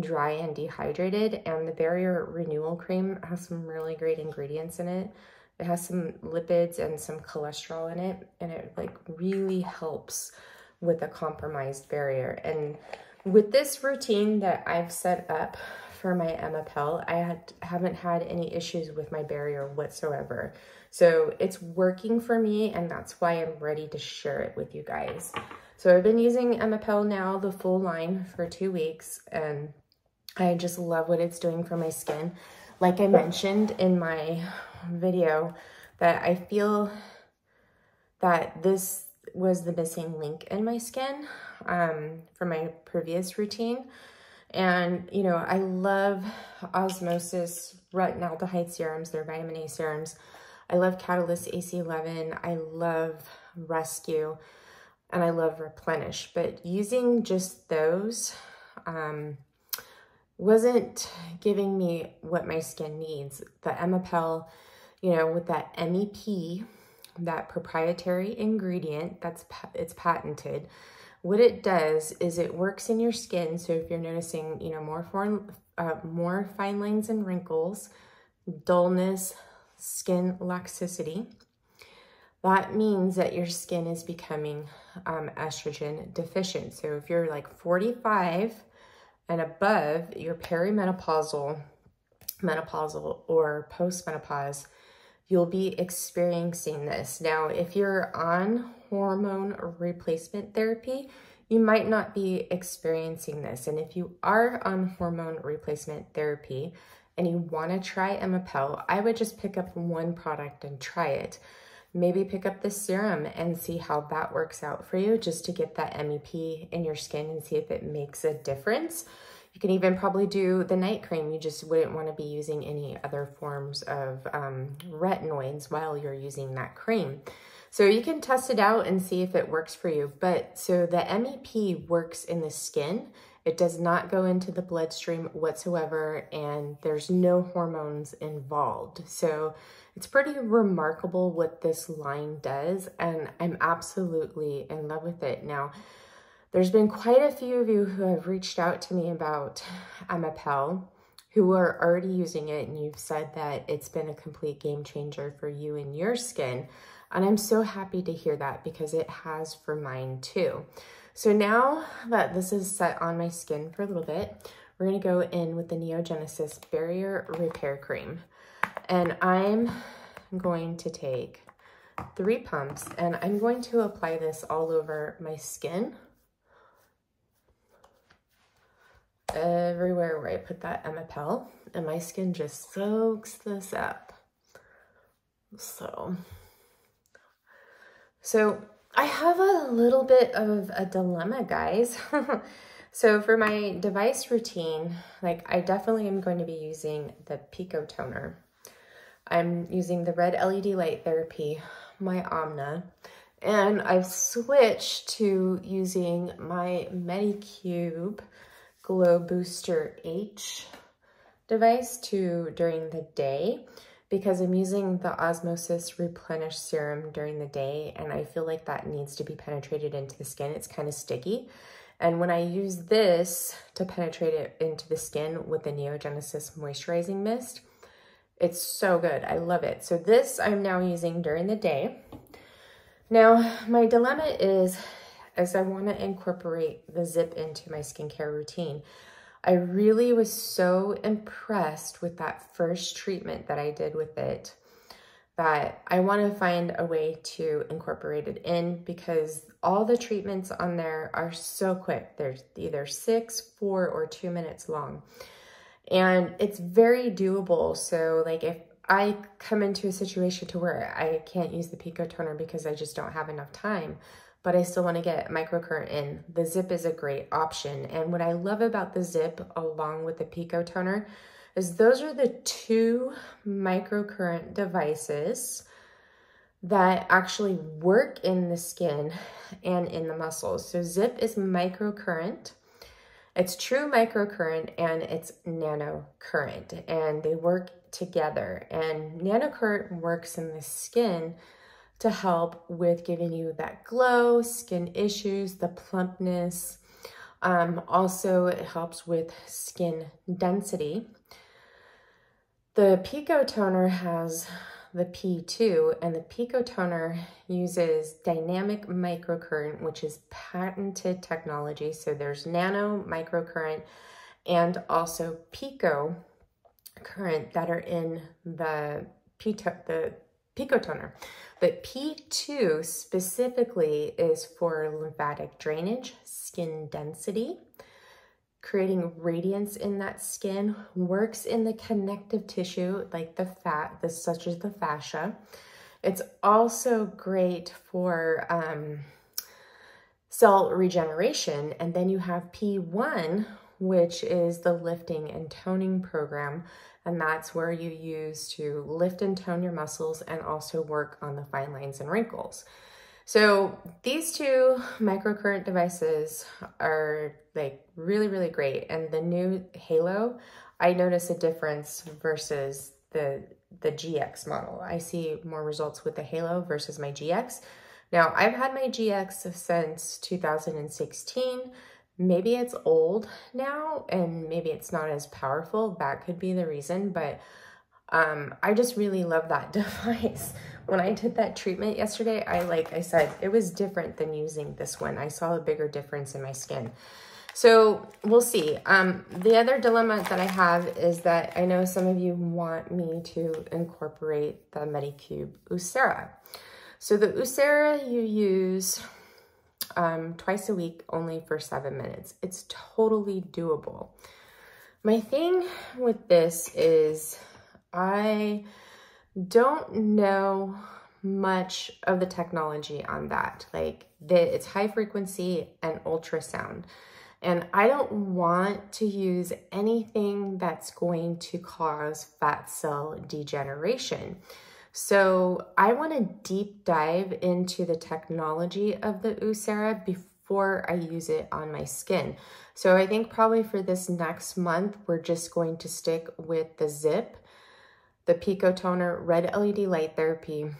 dry and dehydrated. And the Barrier Renewal Cream has some really great ingredients in it. It has some lipids and some cholesterol in it, and it like really helps with a compromised barrier. And with this routine that I've set up for my Emepelle, I had, haven't had any issues with my barrier whatsoever. So it's working for me, and that's why I'm ready to share it with you guys. So I've been using Emepelle now, the full line, for two weeks, and I just love what it's doing for my skin. Like I mentioned in my video, that I feel that this was the missing link in my skin um, from my previous routine. And, you know, I love Osmosis retinaldehyde serums, they're vitamin A serums. I love Catalyst AC11. I love Rescue and I love Replenish. But using just those, um, wasn't giving me what my skin needs. The Emepelle, you know, with that MEP, that proprietary ingredient that's it's patented, what it does is it works in your skin. So if you're noticing, you know, more foreign, uh, more fine lines and wrinkles, dullness, skin laxity, that means that your skin is becoming um, estrogen deficient. So if you're like 45 and above your perimenopausal, menopausal, or postmenopause, you'll be experiencing this. Now, if you're on hormone replacement therapy, you might not be experiencing this. And if you are on hormone replacement therapy and you want to try Emepelle, I would just pick up one product and try it. Maybe pick up the serum and see how that works out for you just to get that MEP in your skin and see if it makes a difference. You can even probably do the night cream. You just wouldn't want to be using any other forms of um, retinoids while you're using that cream. So you can test it out and see if it works for you. But so the MEP works in the skin. It does not go into the bloodstream whatsoever and there's no hormones involved. So it's pretty remarkable what this line does, and I'm absolutely in love with it. Now, there's been quite a few of you who have reached out to me about Emepelle, who are already using it, and you've said that it's been a complete game changer for you and your skin. And I'm so happy to hear that because it has for mine too. So now that this is set on my skin for a little bit, we're gonna go in with the Neogenesis Barrier Repair Cream. And I'm going to take three pumps and I'm going to apply this all over my skin. Everywhere where I put that Emepelle and my skin just soaks this up. So, so I have a little bit of a dilemma, guys. (laughs) so for my device routine, like I definitely am going to be using the Pico Toner. I'm using the red LED light therapy, my Anma, and I've switched to using my Medicube Glow Booster H device to during the day because I'm using the Osmosis Replenish Serum during the day and I feel like that needs to be penetrated into the skin. It's kind of sticky. And when I use this to penetrate it into the skin with the Neogenesis Moisturizing Mist, it's so good. I love it. So this I'm now using during the day. Now, my dilemma is, as I want to incorporate the ZIIP into my skincare routine, I really was so impressed with that first treatment that I did with it that I want to find a way to incorporate it in because all the treatments on there are so quick. They're either six, four, or two minutes long. And it's very doable. So like if I come into a situation to where I can't use the Pico toner because I just don't have enough time, but I still want to get microcurrent in, the ZIIP is a great option. And what I love about the ZIIP along with the Pico toner is those are the two microcurrent devices that actually work in the skin and in the muscles. So ZIIP is microcurrent. It's true microcurrent and it's nanocurrent and they work together. And nanocurrent works in the skin to help with giving you that glow, skin issues, the plumpness. Um, also, it helps with skin density. The Pico toner has the P2 and the Pico toner uses dynamic microcurrent, which is patented technology. So there's nano microcurrent and also Pico current that are in the, P the Pico toner. But P2 specifically is for lymphatic drainage, skin density, creating radiance in that skin, works in the connective tissue like the fat, the, such as the fascia. It's also great for um, cell regeneration. And then you have P1, which is the lifting and toning program. And that's where you use to lift and tone your muscles and also work on the fine lines and wrinkles. So these two microcurrent devices are like really, really great. And the new Halo, I notice a difference versus the, the GX model. I see more results with the Halo versus my GX. Now, I've had my GX since 2016. Maybe it's old now and maybe it's not as powerful. That could be the reason, but um, I just really love that (laughs) device. When I did that treatment yesterday, I, like I said, it was different than using this one. I saw a bigger difference in my skin. So we'll see. Um, the other dilemma that I have is that I know some of you want me to incorporate the Medicube Ucera. So the Ucera you use um, twice a week only for seven minutes. It's totally doable. My thing with this is I don't know much of the technology on that. Like the, it's high frequency and ultrasound. And I don't want to use anything that's going to cause fat cell degeneration. So I want to deep dive into the technology of the Ucera before I use it on my skin. So I think probably for this next month, we're just going to stick with the ZIIP the Pico Toner Red LED Light Therapy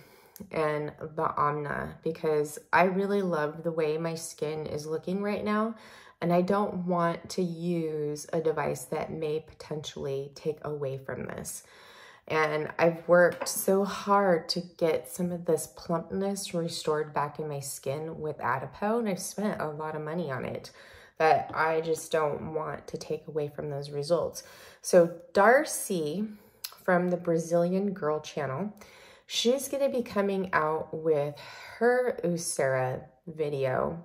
and the Anma because I really love the way my skin is looking right now and I don't want to use a device that may potentially take away from this. And I've worked so hard to get some of this plumpness restored back in my skin with Adipeau and I've spent a lot of money on it that I just don't want to take away from those results. So Darcy from the Brazilian Girl channel. She's going to be coming out with her Ucera video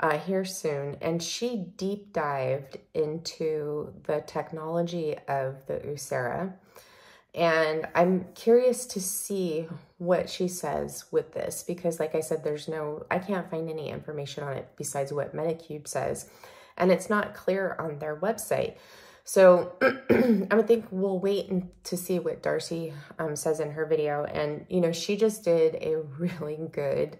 uh, here soon, and she deep dived into the technology of the Ucera. And I'm curious to see what she says with this because, like I said, there's no, I can't find any information on it besides what Medicube says. And it's not clear on their website. So (clears throat) I would think we'll wait to see what Darcy um, says in her video. And, you know, she just did a (laughs) really good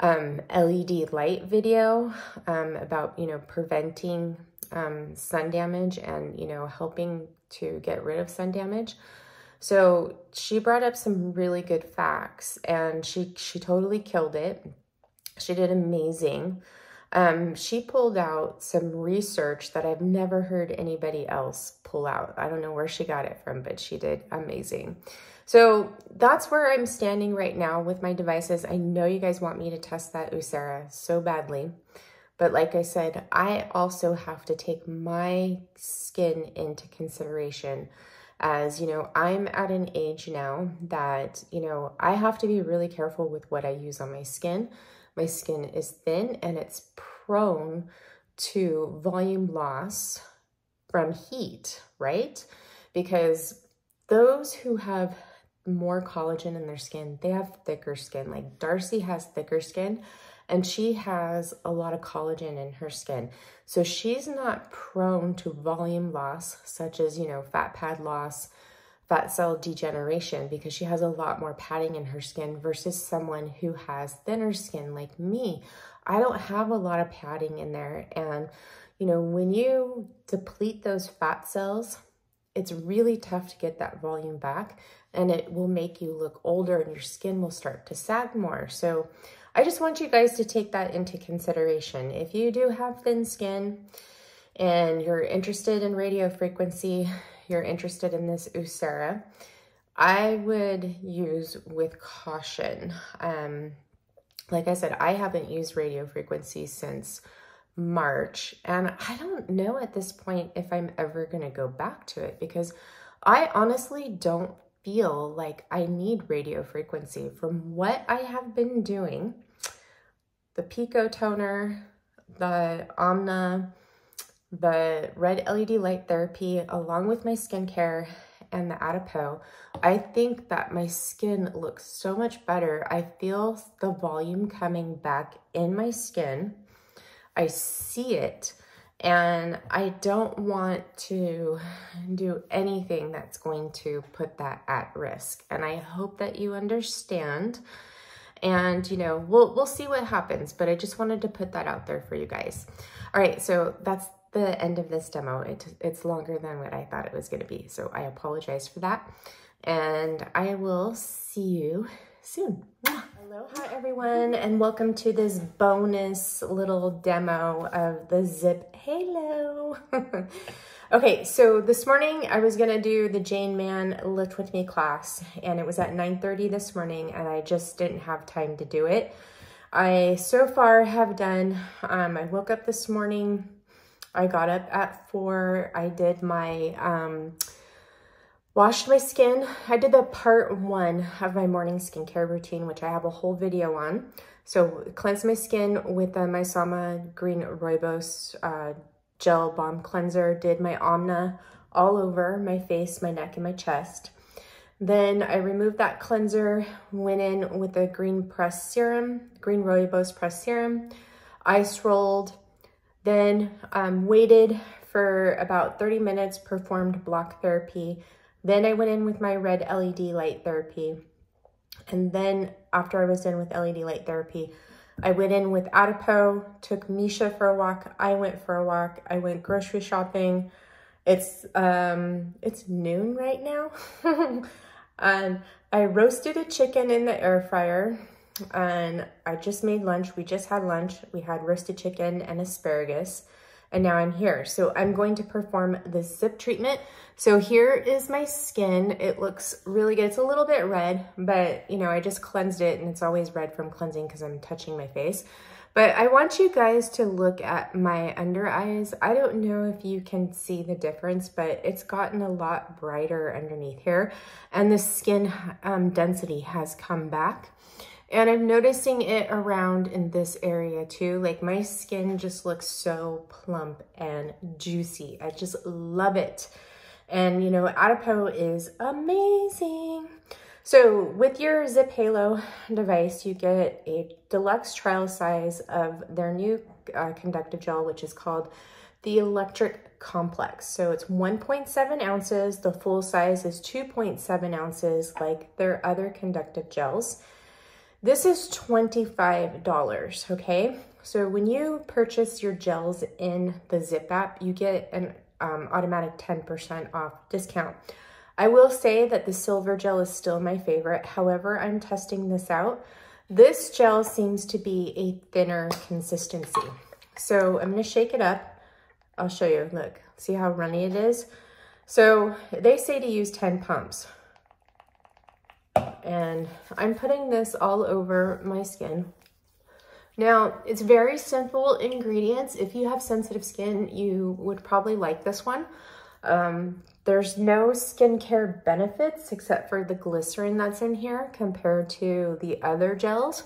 um, LED light video um, about, you know, preventing um, sun damage and, you know, helping to get rid of sun damage. So she brought up some really good facts and she, she totally killed it. She did amazing. Um, she pulled out some research that I've never heard anybody else pull out. I don't know where she got it from, but she did amazing. So that's where I'm standing right now with my devices. I know you guys want me to test that Ucera so badly. But like I said, I also have to take my skin into consideration as, you know, I'm at an age now that, you know, I have to be really careful with what I use on my skin. My skin is thin and it's prone to volume loss from heat, right? Because those who have more collagen in their skin, they have thicker skin. Like Darcy has thicker skin and she has a lot of collagen in her skin. So she's not prone to volume loss, such as, you know, fat pad loss, fat cell degeneration, because she has a lot more padding in her skin versus someone who has thinner skin like me. I don't have a lot of padding in there. And, you know, when you deplete those fat cells, it's really tough to get that volume back and it will make you look older and your skin will start to sag more. So I just want you guys to take that into consideration. If you do have thin skin and you're interested in radio frequency, you're interested in this Ucera, I would use with caution. Um, like I said, I haven't used radio frequency since March, and I don't know at this point if I'm ever going to go back to it because I honestly don't feel like I need radio frequency. From what I have been doing, the Pico toner, the Anma, the red LED light therapy, along with my skincare and the Adipeau, I think that my skin looks so much better. I feel the volume coming back in my skin. I see it and I don't want to do anything that's going to put that at risk. And I hope that you understand. And, you know, we'll, we'll see what happens, but I just wanted to put that out there for you guys. All right, so that's the end of this demo. It, it's longer than what I thought it was gonna be, so I apologize for that. And I will see you soon. Aloha everyone and welcome to this bonus little demo of the ZIIP Halo. (laughs) okay, so this morning I was gonna do the Jane Mann Lift With Me class and it was at 9.30 this morning and I just didn't have time to do it. I so far have done, um, I woke up this morning, I got up at four, I did my, um, Washed my skin. I did the part one of my morning skincare routine, which I have a whole video on. So cleanse my skin with the Maysama Green Rooibos uh, Gel Balm Cleanser. Did my Anma all over my face, my neck, and my chest. Then I removed that cleanser, went in with the Green Press Serum, Green Rooibos Press Serum, ice rolled, then um, waited for about 30 minutes, performed block therapy, then I went in with my red LED light therapy. And then after I was done with LED light therapy, I went in with Adipeau, took Misha for a walk. I went for a walk. I went grocery shopping. It's um it's noon right now. and (laughs) I roasted a chicken in the air fryer and I just made lunch. We just had lunch. We had roasted chicken and asparagus and now I'm here. So I'm going to perform the ZIIP treatment. So here is my skin. It looks really good. It's a little bit red, but you know, I just cleansed it and it's always red from cleansing because I'm touching my face. But I want you guys to look at my under eyes. I don't know if you can see the difference, but it's gotten a lot brighter underneath here. And the skin um, density has come back. And I'm noticing it around in this area too. Like my skin just looks so plump and juicy. I just love it. And you know, Adipeau is amazing. So with your ZIIP Halo device, you get a deluxe trial size of their new uh, conductive gel, which is called the Electric Complex. So it's 1.7 ounces. The full size is 2.7 ounces like their other conductive gels. This is $25, okay? So when you purchase your gels in the ZIIP app, you get an um, automatic 10% off discount. I will say that the silver gel is still my favorite. However, I'm testing this out. This gel seems to be a thinner consistency. So I'm gonna shake it up. I'll show you, look, see how runny it is? So they say to use 10 pumps. And I'm putting this all over my skin. Now, it's very simple ingredients. If you have sensitive skin, you would probably like this one. Um, there's no skincare benefits except for the glycerin that's in here compared to the other gels.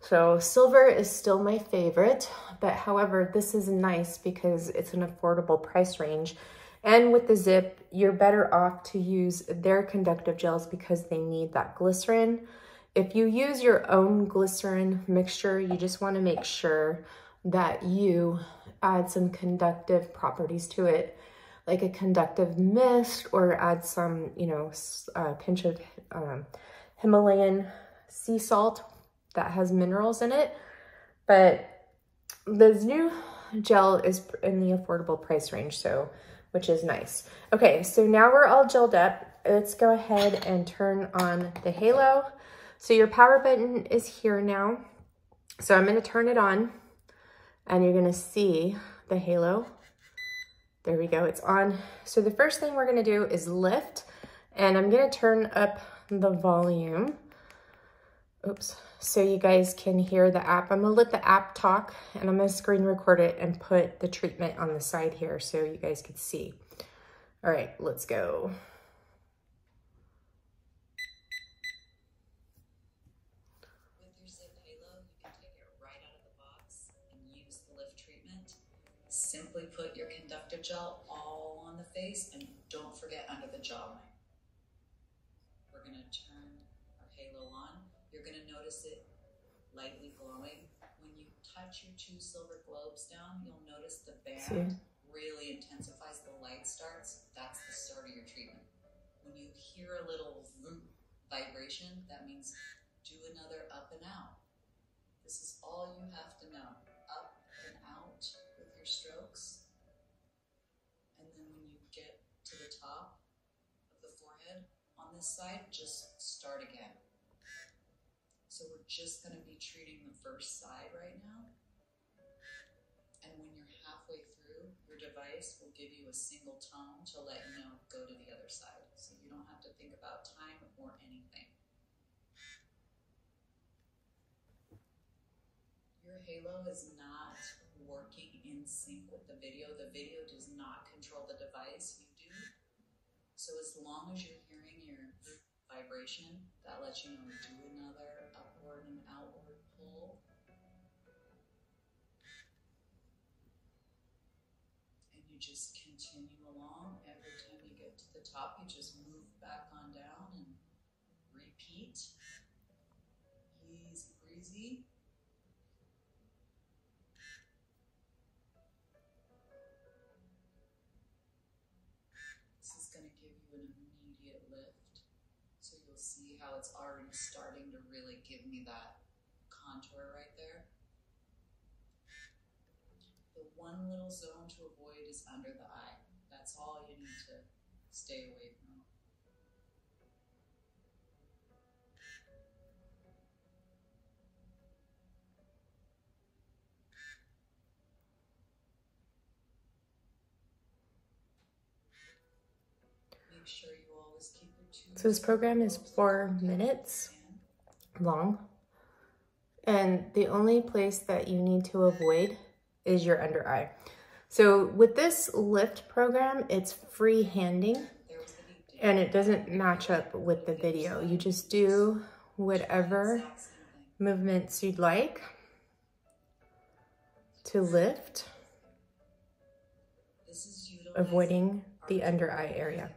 So silver is still my favorite, but however, this is nice because it's an affordable price range. And with the ZIIP, you're better off to use their conductive gels because they need that glycerin. If you use your own glycerin mixture, you just wanna make sure that you add some conductive properties to it like a conductive mist or add some, you know, a pinch of um, Himalayan sea salt that has minerals in it. But this new gel is in the affordable price range, so which is nice. Okay, so now we're all gelled up. Let's go ahead and turn on the halo. So your power button is here now. So I'm gonna turn it on and you're gonna see the halo there we go, it's on. So the first thing we're gonna do is lift and I'm gonna turn up the volume. Oops, so you guys can hear the app. I'm gonna let the app talk and I'm gonna screen record it and put the treatment on the side here so you guys can see. All right, let's go. Simply put your conductive gel all on the face and don't forget under the jawline. We're going to turn our halo on. You're going to notice it lightly glowing. When you touch your two silver globes down, you'll notice the band See? really intensifies. The light starts. That's the start of your treatment. When you hear a little vibration, that means do another up and out. This is all you have to know Up and out with your strokes. And then when you get to the top of the forehead on this side, just start again. So we're just going to be treating the first side right now. And when you're halfway through, your device will give you a single tone to let you know go to the other side. So you don't have to think about time or anything. Your halo is not working in sync with the video. The video does not control the device, you do. So as long as you're hearing your vibration, that lets you know do another upward and outward pull. And you just continue along. Every time you get to the top, you just move it's already starting to really give me that contour right there. The one little zone to avoid is under the eye. That's all you need to stay away from. So this program is four minutes long. And the only place that you need to avoid is your under eye. So with this lift program, it's free handing and it doesn't match up with the video. You just do whatever movements you'd like to lift, avoiding the under eye area.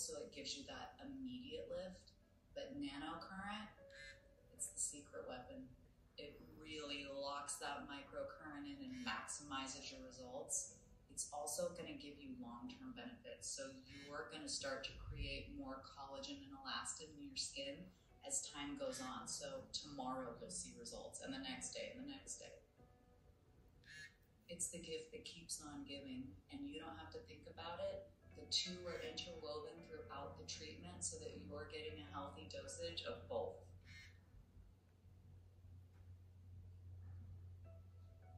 So it gives you that immediate lift. But nanocurrent, it's the secret weapon. It really locks that microcurrent in and maximizes your results, it's also going to give you long-term benefits. So you are going to start to create more collagen and elastin in your skin as time goes on. So tomorrow you'll see results, and the next day, and the next day. It's the gift that keeps on giving, and you don't have to think about it. The two are interwoven throughout the treatment so that you're getting a healthy dosage of both.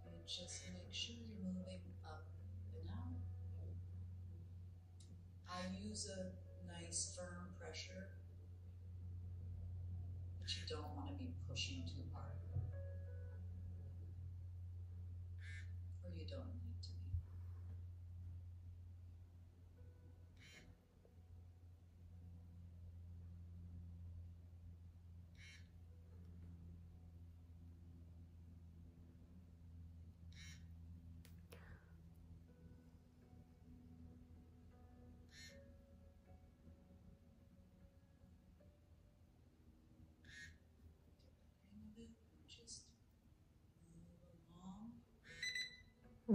And just make sure you're moving up and out. I use a nice firm pressure, but you don't want to be pushing too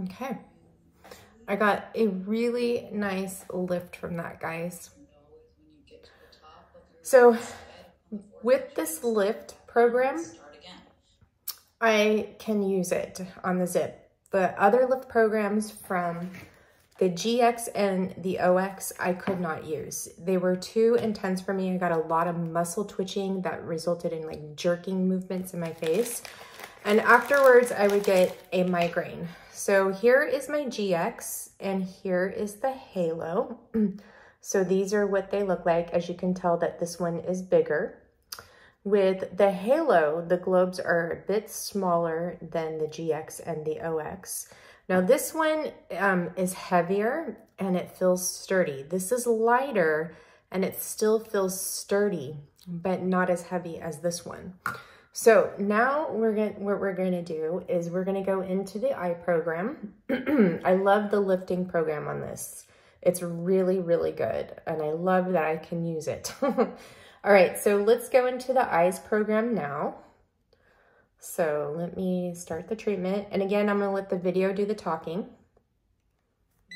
Okay. I got a really nice lift from that, guys. So with this lift program. I can use it on the ZIIP. The other lift programs from the GX and the OX, I could not use. They were too intense for me. I got a lot of muscle twitching that resulted in like jerking movements in my face. And afterwards, I would get a migraine. So here is my GX and here is the Halo. (clears throat) so these are what they look like. As you can tell that this one is bigger. With the Halo, the globes are a bit smaller than the GX and the OX. Now this one um, is heavier and it feels sturdy. This is lighter and it still feels sturdy, but not as heavy as this one. So now we're going what we're going to do is we're going to go into the eye program. (clears throat) I love the lifting program on this. It's really, really good. And I love that I can use it. (laughs) All right, so let's go into the eyes program now. So let me start the treatment. And again, I'm gonna let the video do the talking.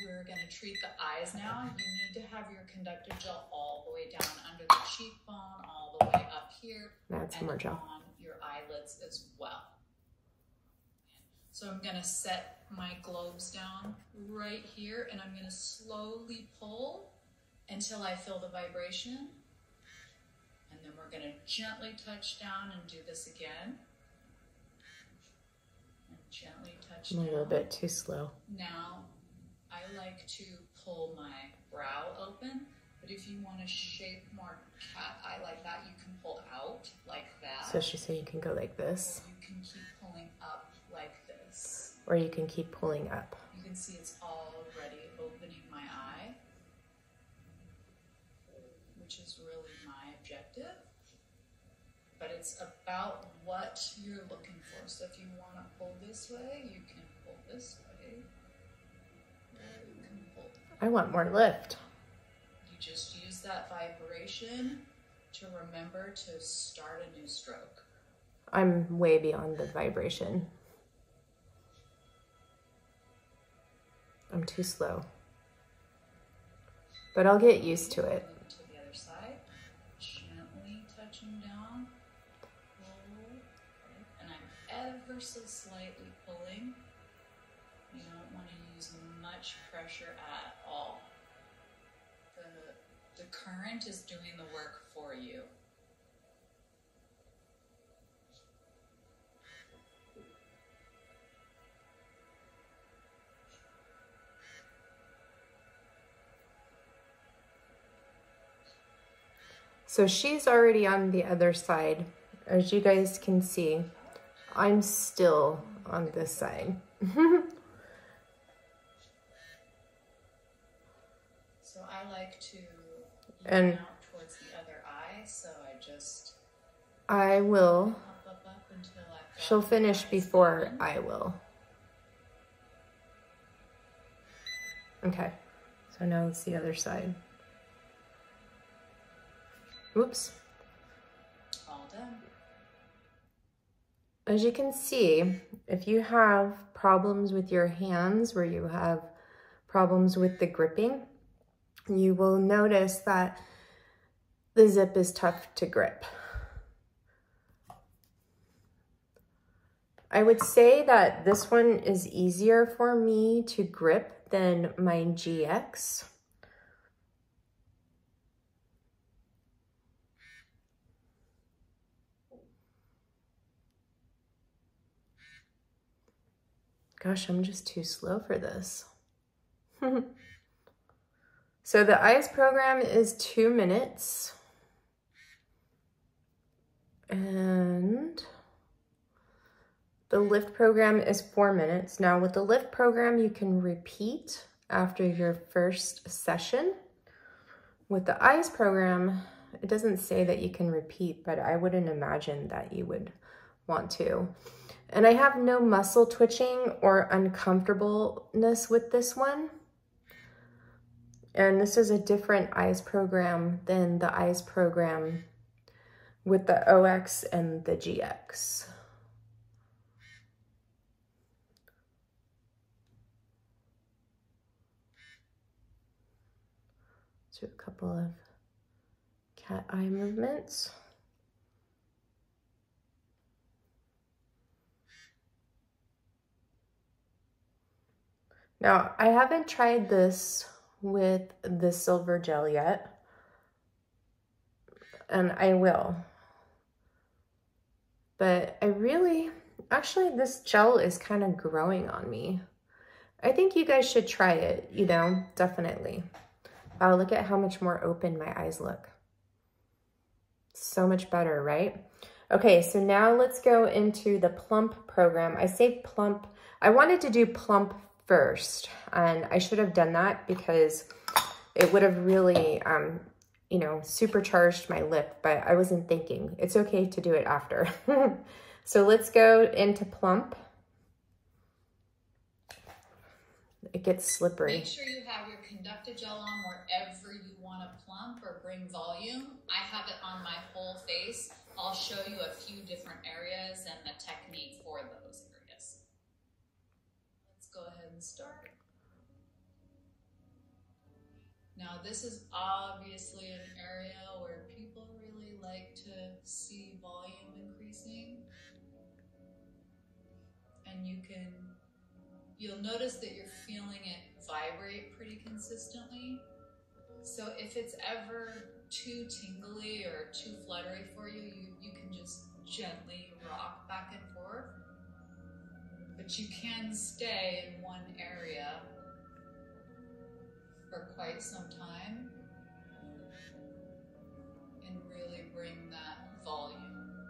We're going to treat the eyes now. You need to have your conductive gel all the way down under the cheekbone, all the way up here, and more gel. on your eyelids as well. So I'm going to set my globes down right here, and I'm going to slowly pull until I feel the vibration. And then we're going to gently touch down and do this again. And gently touch I'm a little bit too slow. Now, I like to pull my brow open, but if you want to shape more cat eye like that, you can pull out like that. So she said you can go like this, or you can keep pulling up like this. or you can keep pulling up. You can see it's already opening my eye, which is really my objective. But it's about what you're looking for. So if you want to pull this way, you can pull this way. You can pull I want more lift. You just use that vibration to remember to start a new stroke. I'm way beyond the vibration. I'm too slow. But I'll get used to it. To the other side, gently touching down. Pull, and I'm ever so slightly pulling. You don't want to use much pressure at all. The, the current is doing the work for you. So she's already on the other side. As you guys can see, I'm still on this side. (laughs) So I like to And- out towards the other eye, so I just I will, up, up, up she'll finish before. I will. Okay, so now it's the other side. Oops. All done. as you can see, if you have problems with your hands where you have problems with the gripping, you will notice that the ZIIP is tough to grip. I would say that this one is easier for me to grip than my GX. Gosh, I'm just too slow for this. (laughs) so the ICE program is two minutes. And the lift program is four minutes. Now with the lift program, you can repeat after your first session. With the ICE program, it doesn't say that you can repeat, but I wouldn't imagine that you would want to. And I have no muscle twitching or uncomfortableness with this one. And this is a different eyes program than the eyes program with the OX and the GX. Do a couple of cat eye movements. Now, I haven't tried this with the silver gel yet, and I will. But I really, actually this gel is kind of growing on me. I think you guys should try it, you know, definitely. Wow, look at how much more open my eyes look. So much better, right? Okay, so now let's go into the plump program. I say plump, I wanted to do plump first. And I should have done that because it would have really, um, you know, supercharged my lip, but I wasn't thinking. It's okay to do it after. (laughs) so let's go into plump. It gets slippery. Make sure you have your conductive gel on wherever you want to plump or bring volume. I have it on my whole face. I'll show you a few different areas and the technique for those start. Now this is obviously an area where people really like to see volume increasing. And you can, you'll notice that you're feeling it vibrate pretty consistently. So if it's ever too tingly or too fluttery for you, you, you can just gently rock back and forth but you can stay in one area for quite some time and really bring that volume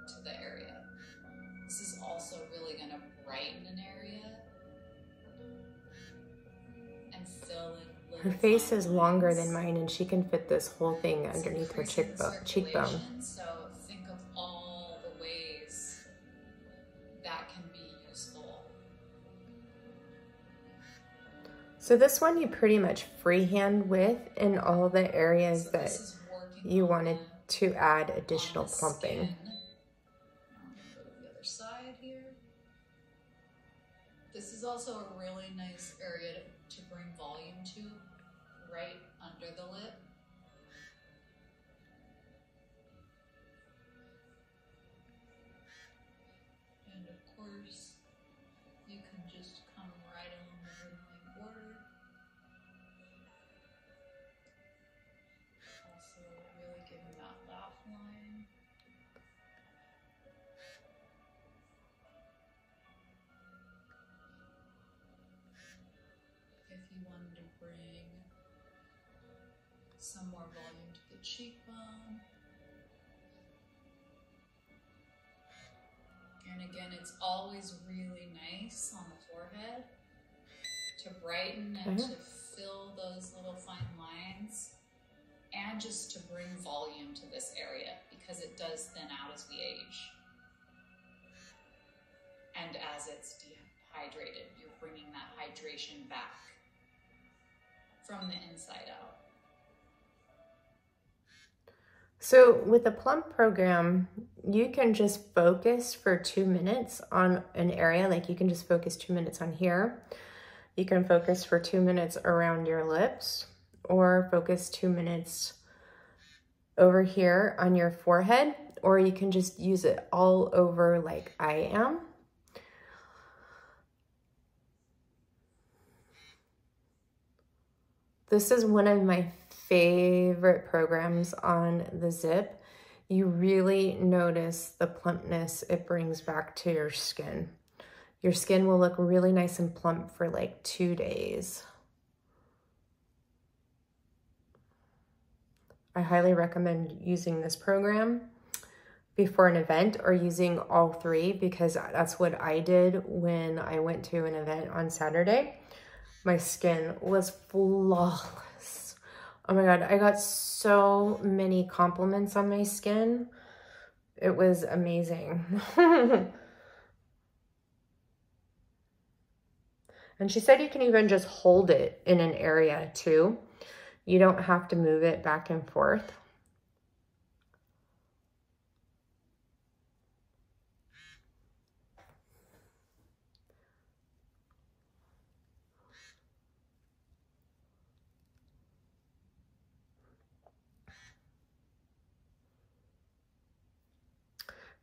to the area. This is also really going to brighten an area and fill in. Her face is longer than mine and she can fit this whole thing underneath her cheekbone. So So this one you pretty much freehand with in all the areas that you wanted to add additional plumping. This is also a really nice area to, bring some more volume to the cheekbone. And again, it's always really nice on the forehead to brighten and mm -hmm. to fill those little fine lines and just to bring volume to this area because it does thin out as we age. And as it's dehydrated, you're bringing that hydration back from the inside out. So with the plump program, you can just focus for two minutes on an area, like you can just focus two minutes on here. You can focus for two minutes around your lips or focus two minutes over here on your forehead, or you can just use it all over like I am. This is one of my favorite programs on the ZIIP. You really notice the plumpness it brings back to your skin. Your skin will look really nice and plump for like two days. I highly recommend using this program before an event or using all three because that's what I did when I went to an event on Saturday. My skin was flawless. Oh my God, I got so many compliments on my skin. It was amazing. (laughs) and she said you can even just hold it in an area too. You don't have to move it back and forth.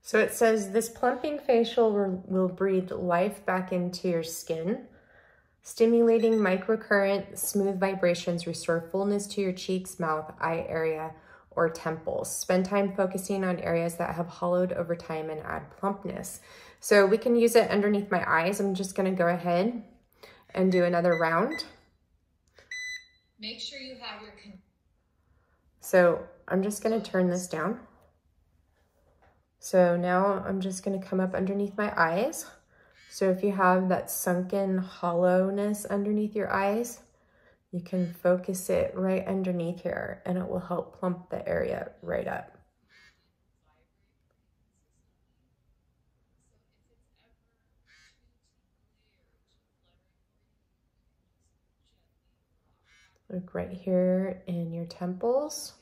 So it says this plumping facial will breathe life back into your skin. Stimulating microcurrent, smooth vibrations restore fullness to your cheeks, mouth, eye area, or temples. Spend time focusing on areas that have hollowed over time and add plumpness. So we can use it underneath my eyes. I'm just gonna go ahead and do another round. Make sure you have your... So I'm just gonna turn this down. So now I'm just gonna come up underneath my eyes. So if you have that sunken hollowness underneath your eyes, you can focus it right underneath here and it will help plump the area right up. Look right here in your temples.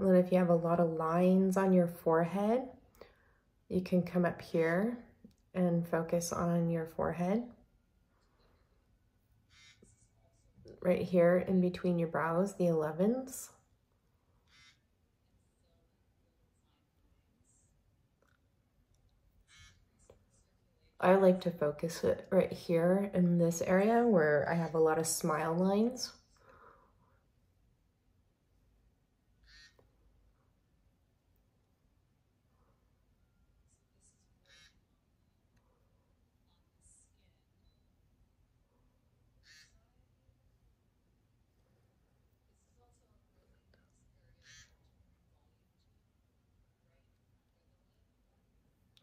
And then if you have a lot of lines on your forehead, you can come up here and focus on your forehead. Right here in between your brows, the 11s. I like to focus it right here in this area where I have a lot of smile lines.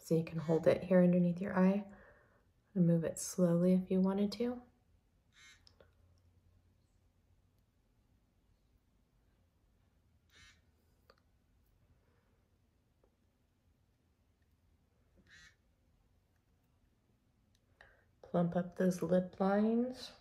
So you can hold it here underneath your eye and move it slowly if you wanted to. Plump up those lip lines.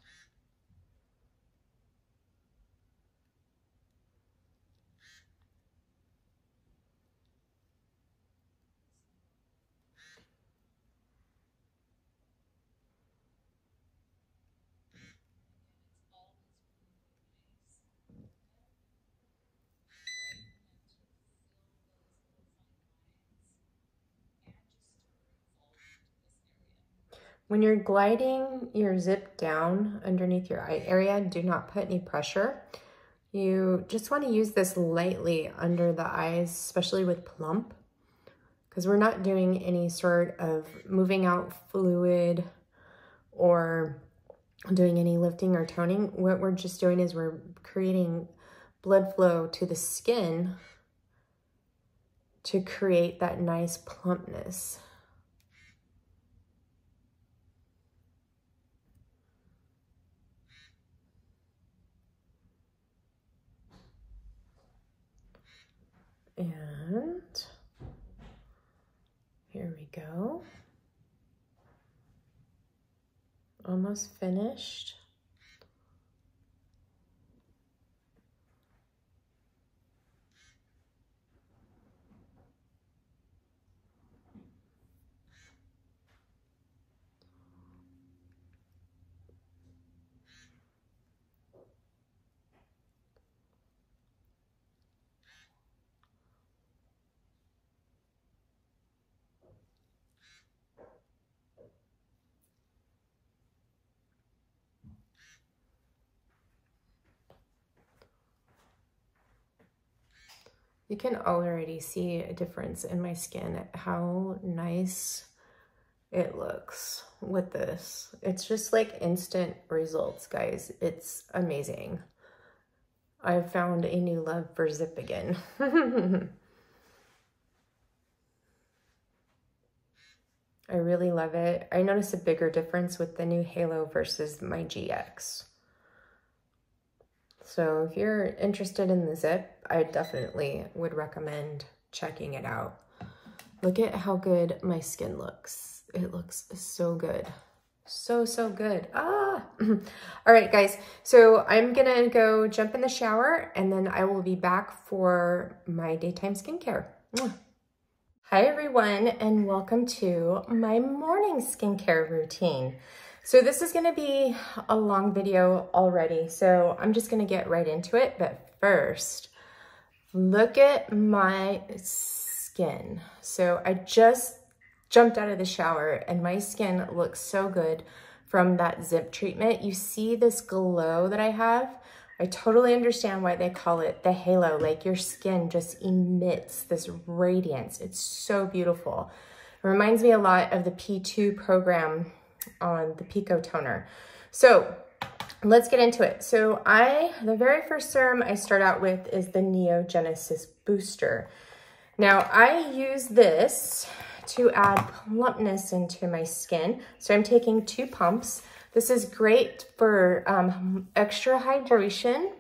When you're gliding your ZIIP down underneath your eye area, do not put any pressure. You just want to use this lightly under the eyes, especially with plump, because we're not doing any sort of moving out fluid or doing any lifting or toning. What we're just doing is we're creating blood flow to the skin to create that nice plumpness. And here we go. Almost finished. You can already see a difference in my skin, how nice it looks with this. It's just like instant results, guys. It's amazing. I've found a new love for ZIIP again. (laughs) I really love it. I notice a bigger difference with the new Halo versus my GX. So if you're interested in the ZIIP, I definitely would recommend checking it out. Look at how good my skin looks. It looks so good. So, so good. Ah! (laughs) All right, guys. So I'm going to go jump in the shower and then I will be back for my daytime skincare. Hi, everyone, and welcome to my morning skincare routine. So this is gonna be a long video already, so I'm just gonna get right into it. But first, look at my skin. So I just jumped out of the shower and my skin looks so good from that ZIIP treatment. You see this glow that I have? I totally understand why they call it the halo. Like your skin just emits this radiance. It's so beautiful. It reminds me a lot of the P2 program on the Pico toner. So let's get into it. So I, the very first serum I start out with is the Neogenesis Booster. Now I use this to add plumpness into my skin. So I'm taking two pumps. This is great for um, extra hydration.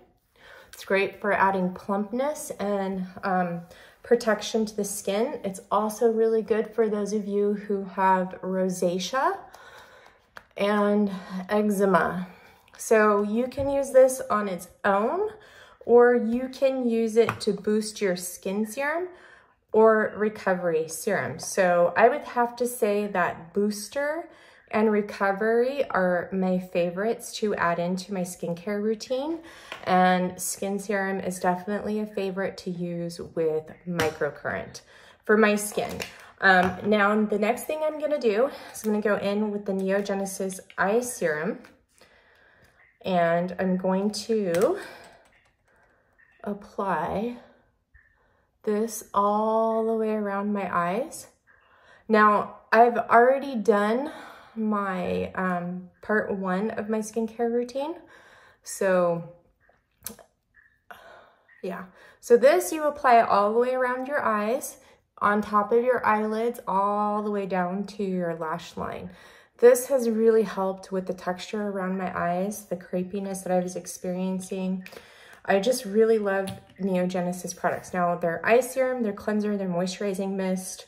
It's great for adding plumpness and um, protection to the skin. It's also really good for those of you who have rosacea and eczema. So you can use this on its own or you can use it to boost your skin serum or recovery serum. So I would have to say that booster and recovery are my favorites to add into my skincare routine. And skin serum is definitely a favorite to use with microcurrent for my skin. Um, now, the next thing I'm gonna do is I'm gonna go in with the Neogenesis Eye Serum and I'm going to apply this all the way around my eyes. Now, I've already done my um, part one of my skincare routine. So yeah, so this you apply all the way around your eyes on top of your eyelids all the way down to your lash line. This has really helped with the texture around my eyes, the crepiness that I was experiencing. I just really love Neogenesis products. Now, their eye serum, their cleanser, their moisturizing mist,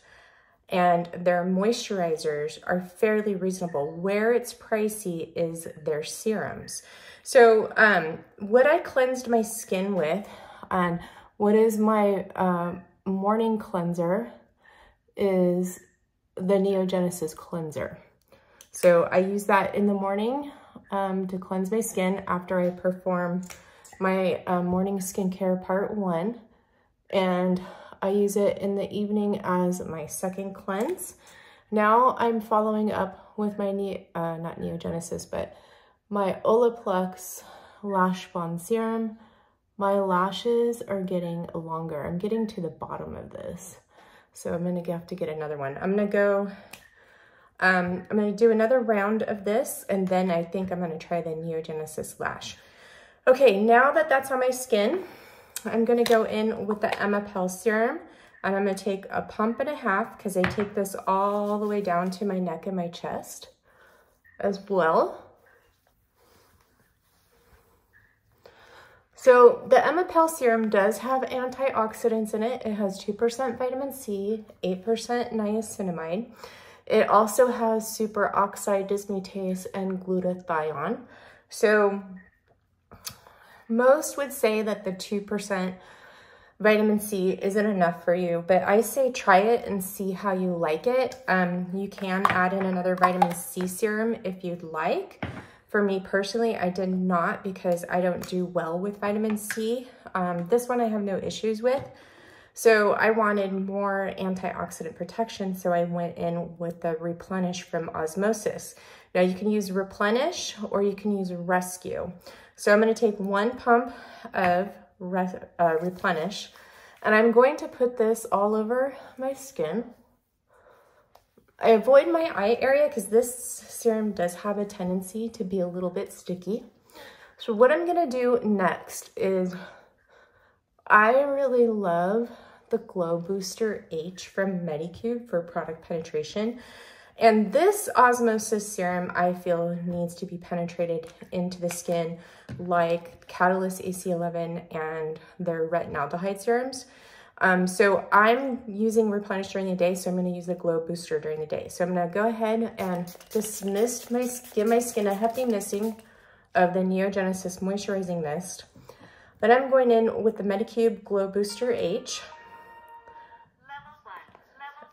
and their moisturizers are fairly reasonable. Where it's pricey is their serums. So um, what I cleansed my skin with, and what is my uh, morning cleanser is the Neogenesis cleanser. So I use that in the morning um, to cleanse my skin after I perform my uh, morning skincare part one. And I use it in the evening as my second cleanse. Now I'm following up with my, ne uh, not Neogenesis, but my Olaplex Lash Bond Serum. My lashes are getting longer. I'm getting to the bottom of this. So I'm gonna have to get another one. I'm gonna go, um, I'm gonna do another round of this and then I think I'm gonna try the Neogenesis Lash. Okay, now that that's on my skin, I'm gonna go in with the Emepelle serum and I'm gonna take a pump and a half because I take this all the way down to my neck and my chest as well. So the Emepelle serum does have antioxidants in it. It has 2% vitamin C, 8% niacinamide. It also has superoxide dismutase and glutathione. So most would say that the 2% vitamin C isn't enough for you, but I say try it and see how you like it. Um, you can add in another vitamin C serum if you'd like. For me personally, I did not because I don't do well with vitamin C. Um, this one I have no issues with. So I wanted more antioxidant protection, so I went in with the Replenish from Osmosis. Now you can use Replenish or you can use Rescue. So I'm gonna take one pump of uh, Replenish And I'm going to put this all over my skin. I avoid my eye area because this serum does have a tendency to be a little bit sticky. So what I'm gonna do next is, I really love the Glow Booster H from Medicube for product penetration. And this osmosis serum, I feel needs to be penetrated into the skin like Catalyst AC11 and their retinaldehyde serums. Um, so I'm using Replenish during the day, so I'm gonna use the Glow Booster during the day. So I'm gonna go ahead and just mist my, give my skin a hefty misting of the Neogenesis Moisturizing Mist. Then I'm going in with the Medicube Glow Booster H.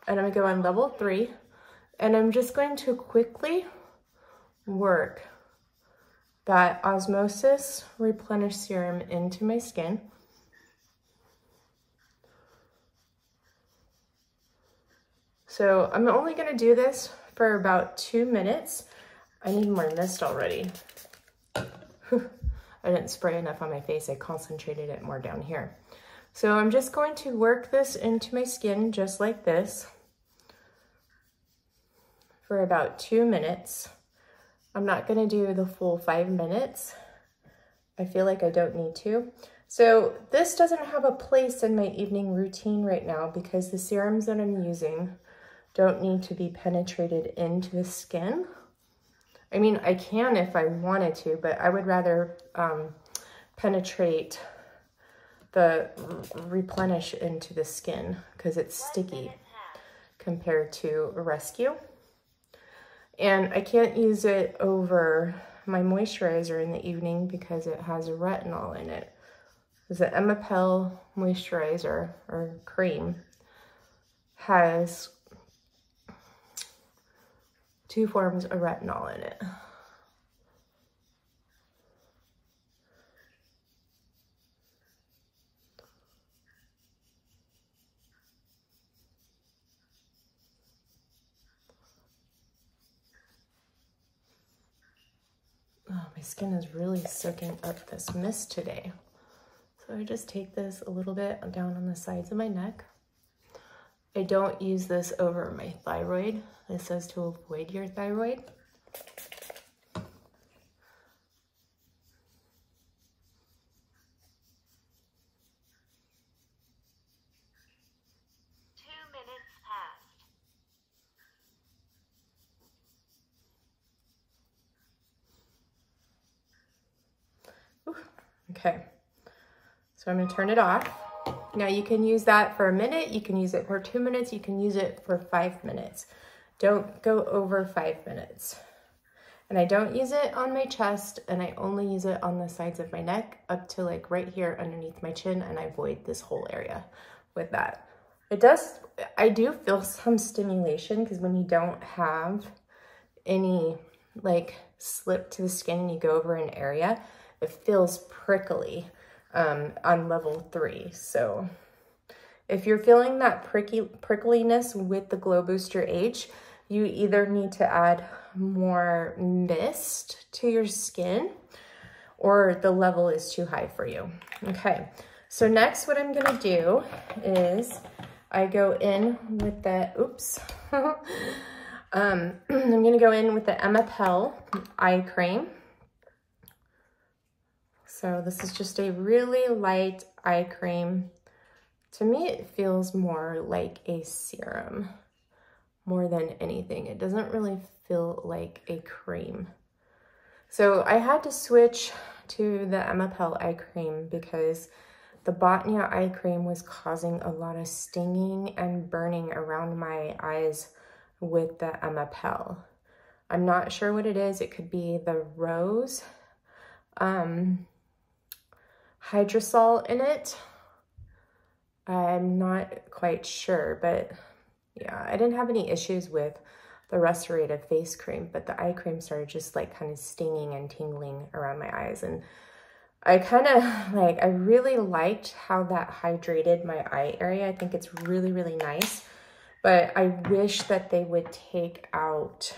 And I'm gonna go on level three. And I'm just going to quickly work that Osmosis Replenish Serum into my skin. So I'm only gonna do this for about two minutes. I need more mist already. (laughs) I didn't spray enough on my face. I concentrated it more down here. So I'm just going to work this into my skin just like this for about two minutes. I'm not gonna do the full five minutes. I feel like I don't need to. So this doesn't have a place in my evening routine right now because the serums that I'm using don't need to be penetrated into the skin. I mean, I can if I wanted to, but I would rather um, penetrate the replenish into the skin because it's sticky compared to rescue. And I can't use it over my moisturizer in the evening because it has retinol in it. It's an Emepelle moisturizer or cream has two forms of retinol in it. My skin is really soaking up this mist today. So I just take this a little bit down on the sides of my neck. I don't use this over my thyroid. This says to avoid your thyroid. Okay, so I'm gonna turn it off. Now you can use that for a minute, you can use it for two minutes, you can use it for five minutes. Don't go over five minutes. And I don't use it on my chest and I only use it on the sides of my neck up to like right here underneath my chin and I avoid this whole area with that. It does, I do feel some stimulation because when you don't have any like slip to the skin and you go over an area, it feels prickly um, on level three. So if you're feeling that pricky, prickliness with the Glow Booster H, you either need to add more mist to your skin or the level is too high for you. Okay, so next what I'm gonna do is I go in with the, oops, (laughs) um, (clears throat) I'm gonna go in with the Emepelle eye cream. So this is just a really light eye cream. To me, it feels more like a serum more than anything. It doesn't really feel like a cream. So I had to switch to the Emepelle eye cream because the Botnia eye cream was causing a lot of stinging and burning around my eyes with the Emepelle. I'm not sure what it is. It could be the rose. Um, hydrosol in it. I'm not quite sure, but yeah, I didn't have any issues with the restorative face cream, but the eye cream started just like kind of stinging and tingling around my eyes. And I kind of (laughs) like, I really liked how that hydrated my eye area. I think it's really, really nice, but I wish that they would take out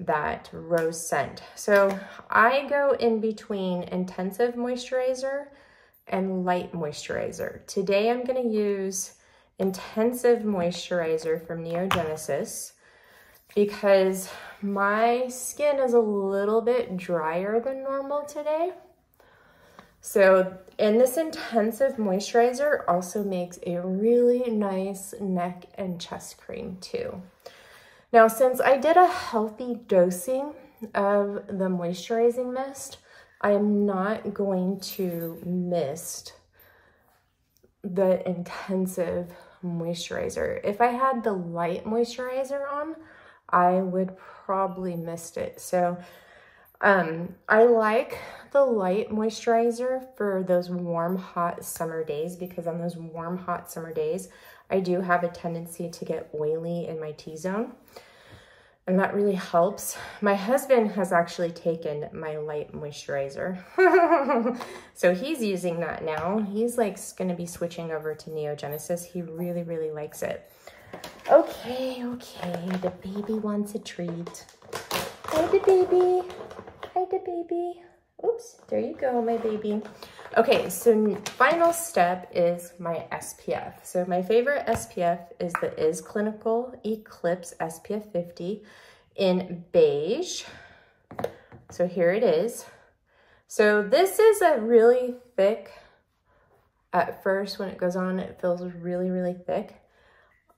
that rose scent. So I go in between intensive moisturizer and light moisturizer. Today I'm gonna use intensive moisturizer from Neogenesis because my skin is a little bit drier than normal today. So, and this intensive moisturizer also makes a really nice neck and chest cream too. Now, since I did a healthy dosing of the moisturizing mist, I am not going to mist the intensive moisturizer. If I had the light moisturizer on, I would probably missed it. So um, I like the light moisturizer for those warm, hot summer days because on those warm, hot summer days, I do have a tendency to get oily in my T-zone. And that really helps. My husband has actually taken my light moisturizer. (laughs) so he's using that now. He's like going to be switching over to Neogenesis. He really, really likes it. Okay, okay, the baby wants a treat. Hi, the baby. Hi, the baby. Oops, there you go, my baby. Okay, so final step is my SPF. So my favorite SPF is the Is Clinical Eclipse SPF 50 in beige. So here it is. So this is a really thick, at first when it goes on, it feels really, really thick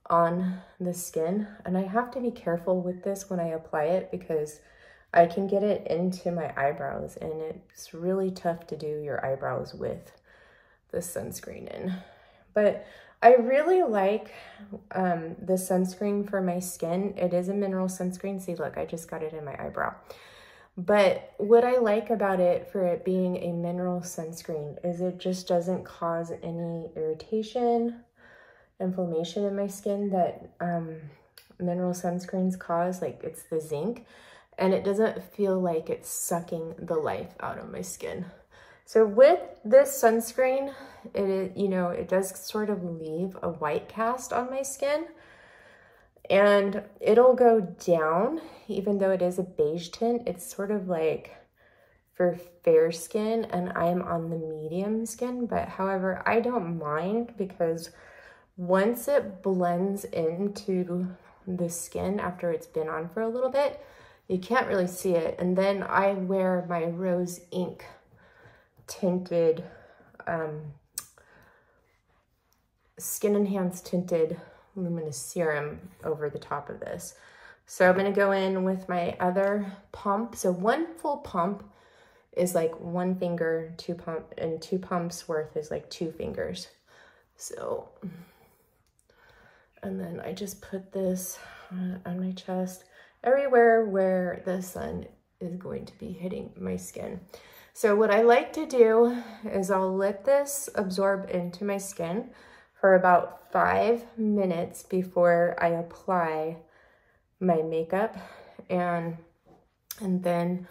on the skin. And I have to be careful with this when I apply it because I can get it into my eyebrows and it's really tough to do your eyebrows with the sunscreen in. But I really like um, the sunscreen for my skin. It is a mineral sunscreen. See, look, I just got it in my eyebrow. But what I like about it for it being a mineral sunscreen is it just doesn't cause any irritation inflammation in my skin that um, mineral sunscreens cause, like it's the zinc, and it doesn't feel like it's sucking the life out of my skin. So with this sunscreen, it you know, it does sort of leave a white cast on my skin and it'll go down even though it is a beige tint. It's sort of like for fair skin and I'm on the medium skin, but however, I don't mind because once it blends into the skin after it's been on for a little bit, you can't really see it. And then I wear my Rose Inc tinted, um, Skin Enhanced Tinted Luminous Serum over the top of this. So I'm gonna go in with my other pump. So one full pump is like one finger, two pump, and two pumps worth is like two fingers. So and then I just put this on my chest, everywhere where the sun is going to be hitting my skin. So what I like to do is I'll let this absorb into my skin for about five minutes before I apply my makeup. And, and then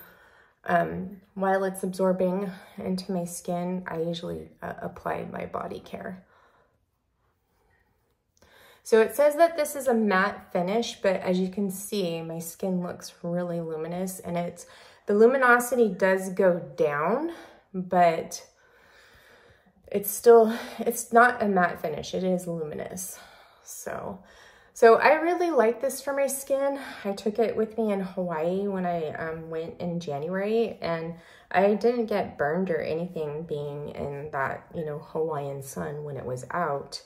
um, while it's absorbing into my skin, I usually uh, apply my body care. So it says that this is a matte finish, but as you can see, my skin looks really luminous and it's, the luminosity does go down, but it's still, it's not a matte finish. It is luminous. So, so I really like this for my skin. I took it with me in Hawaii when I um, went in January and I didn't get burned or anything being in that, you know, Hawaiian sun when it was out.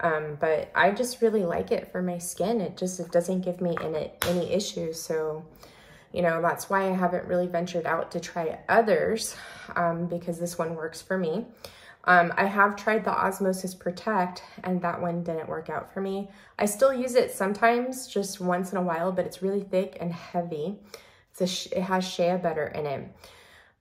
Um, but I just really like it for my skin. It just it doesn't give me any, any issues. So, you know, that's why I haven't really ventured out to try others um, because this one works for me. Um, I have tried the Osmosis Protect and that one didn't work out for me. I still use it sometimes, just once in a while, but it's really thick and heavy. It's a, it has shea butter in it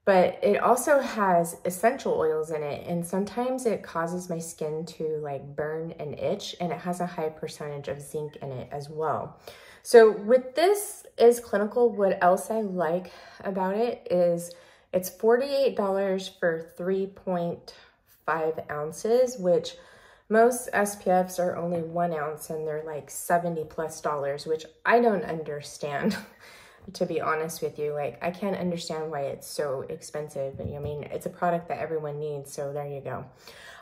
but it also has essential oils in it and sometimes it causes my skin to like burn and itch and it has a high percentage of zinc in it as well. So with this IS Clinical, what else I like about it is it's $48 for 3.5 ounces, which most SPFs are only one ounce and they're like 70 plus dollars, which I don't understand. (laughs) to be honest with you. Like, I can't understand why it's so expensive. I mean, it's a product that everyone needs, so there you go.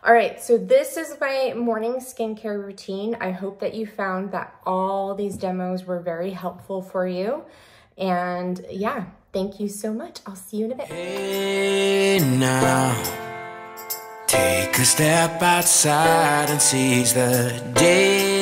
All right, so this is my morning skincare routine. I hope that you found that all these demos were very helpful for you. And yeah, thank you so much. I'll see you in a bit. Hey now, take a step outside and seize the day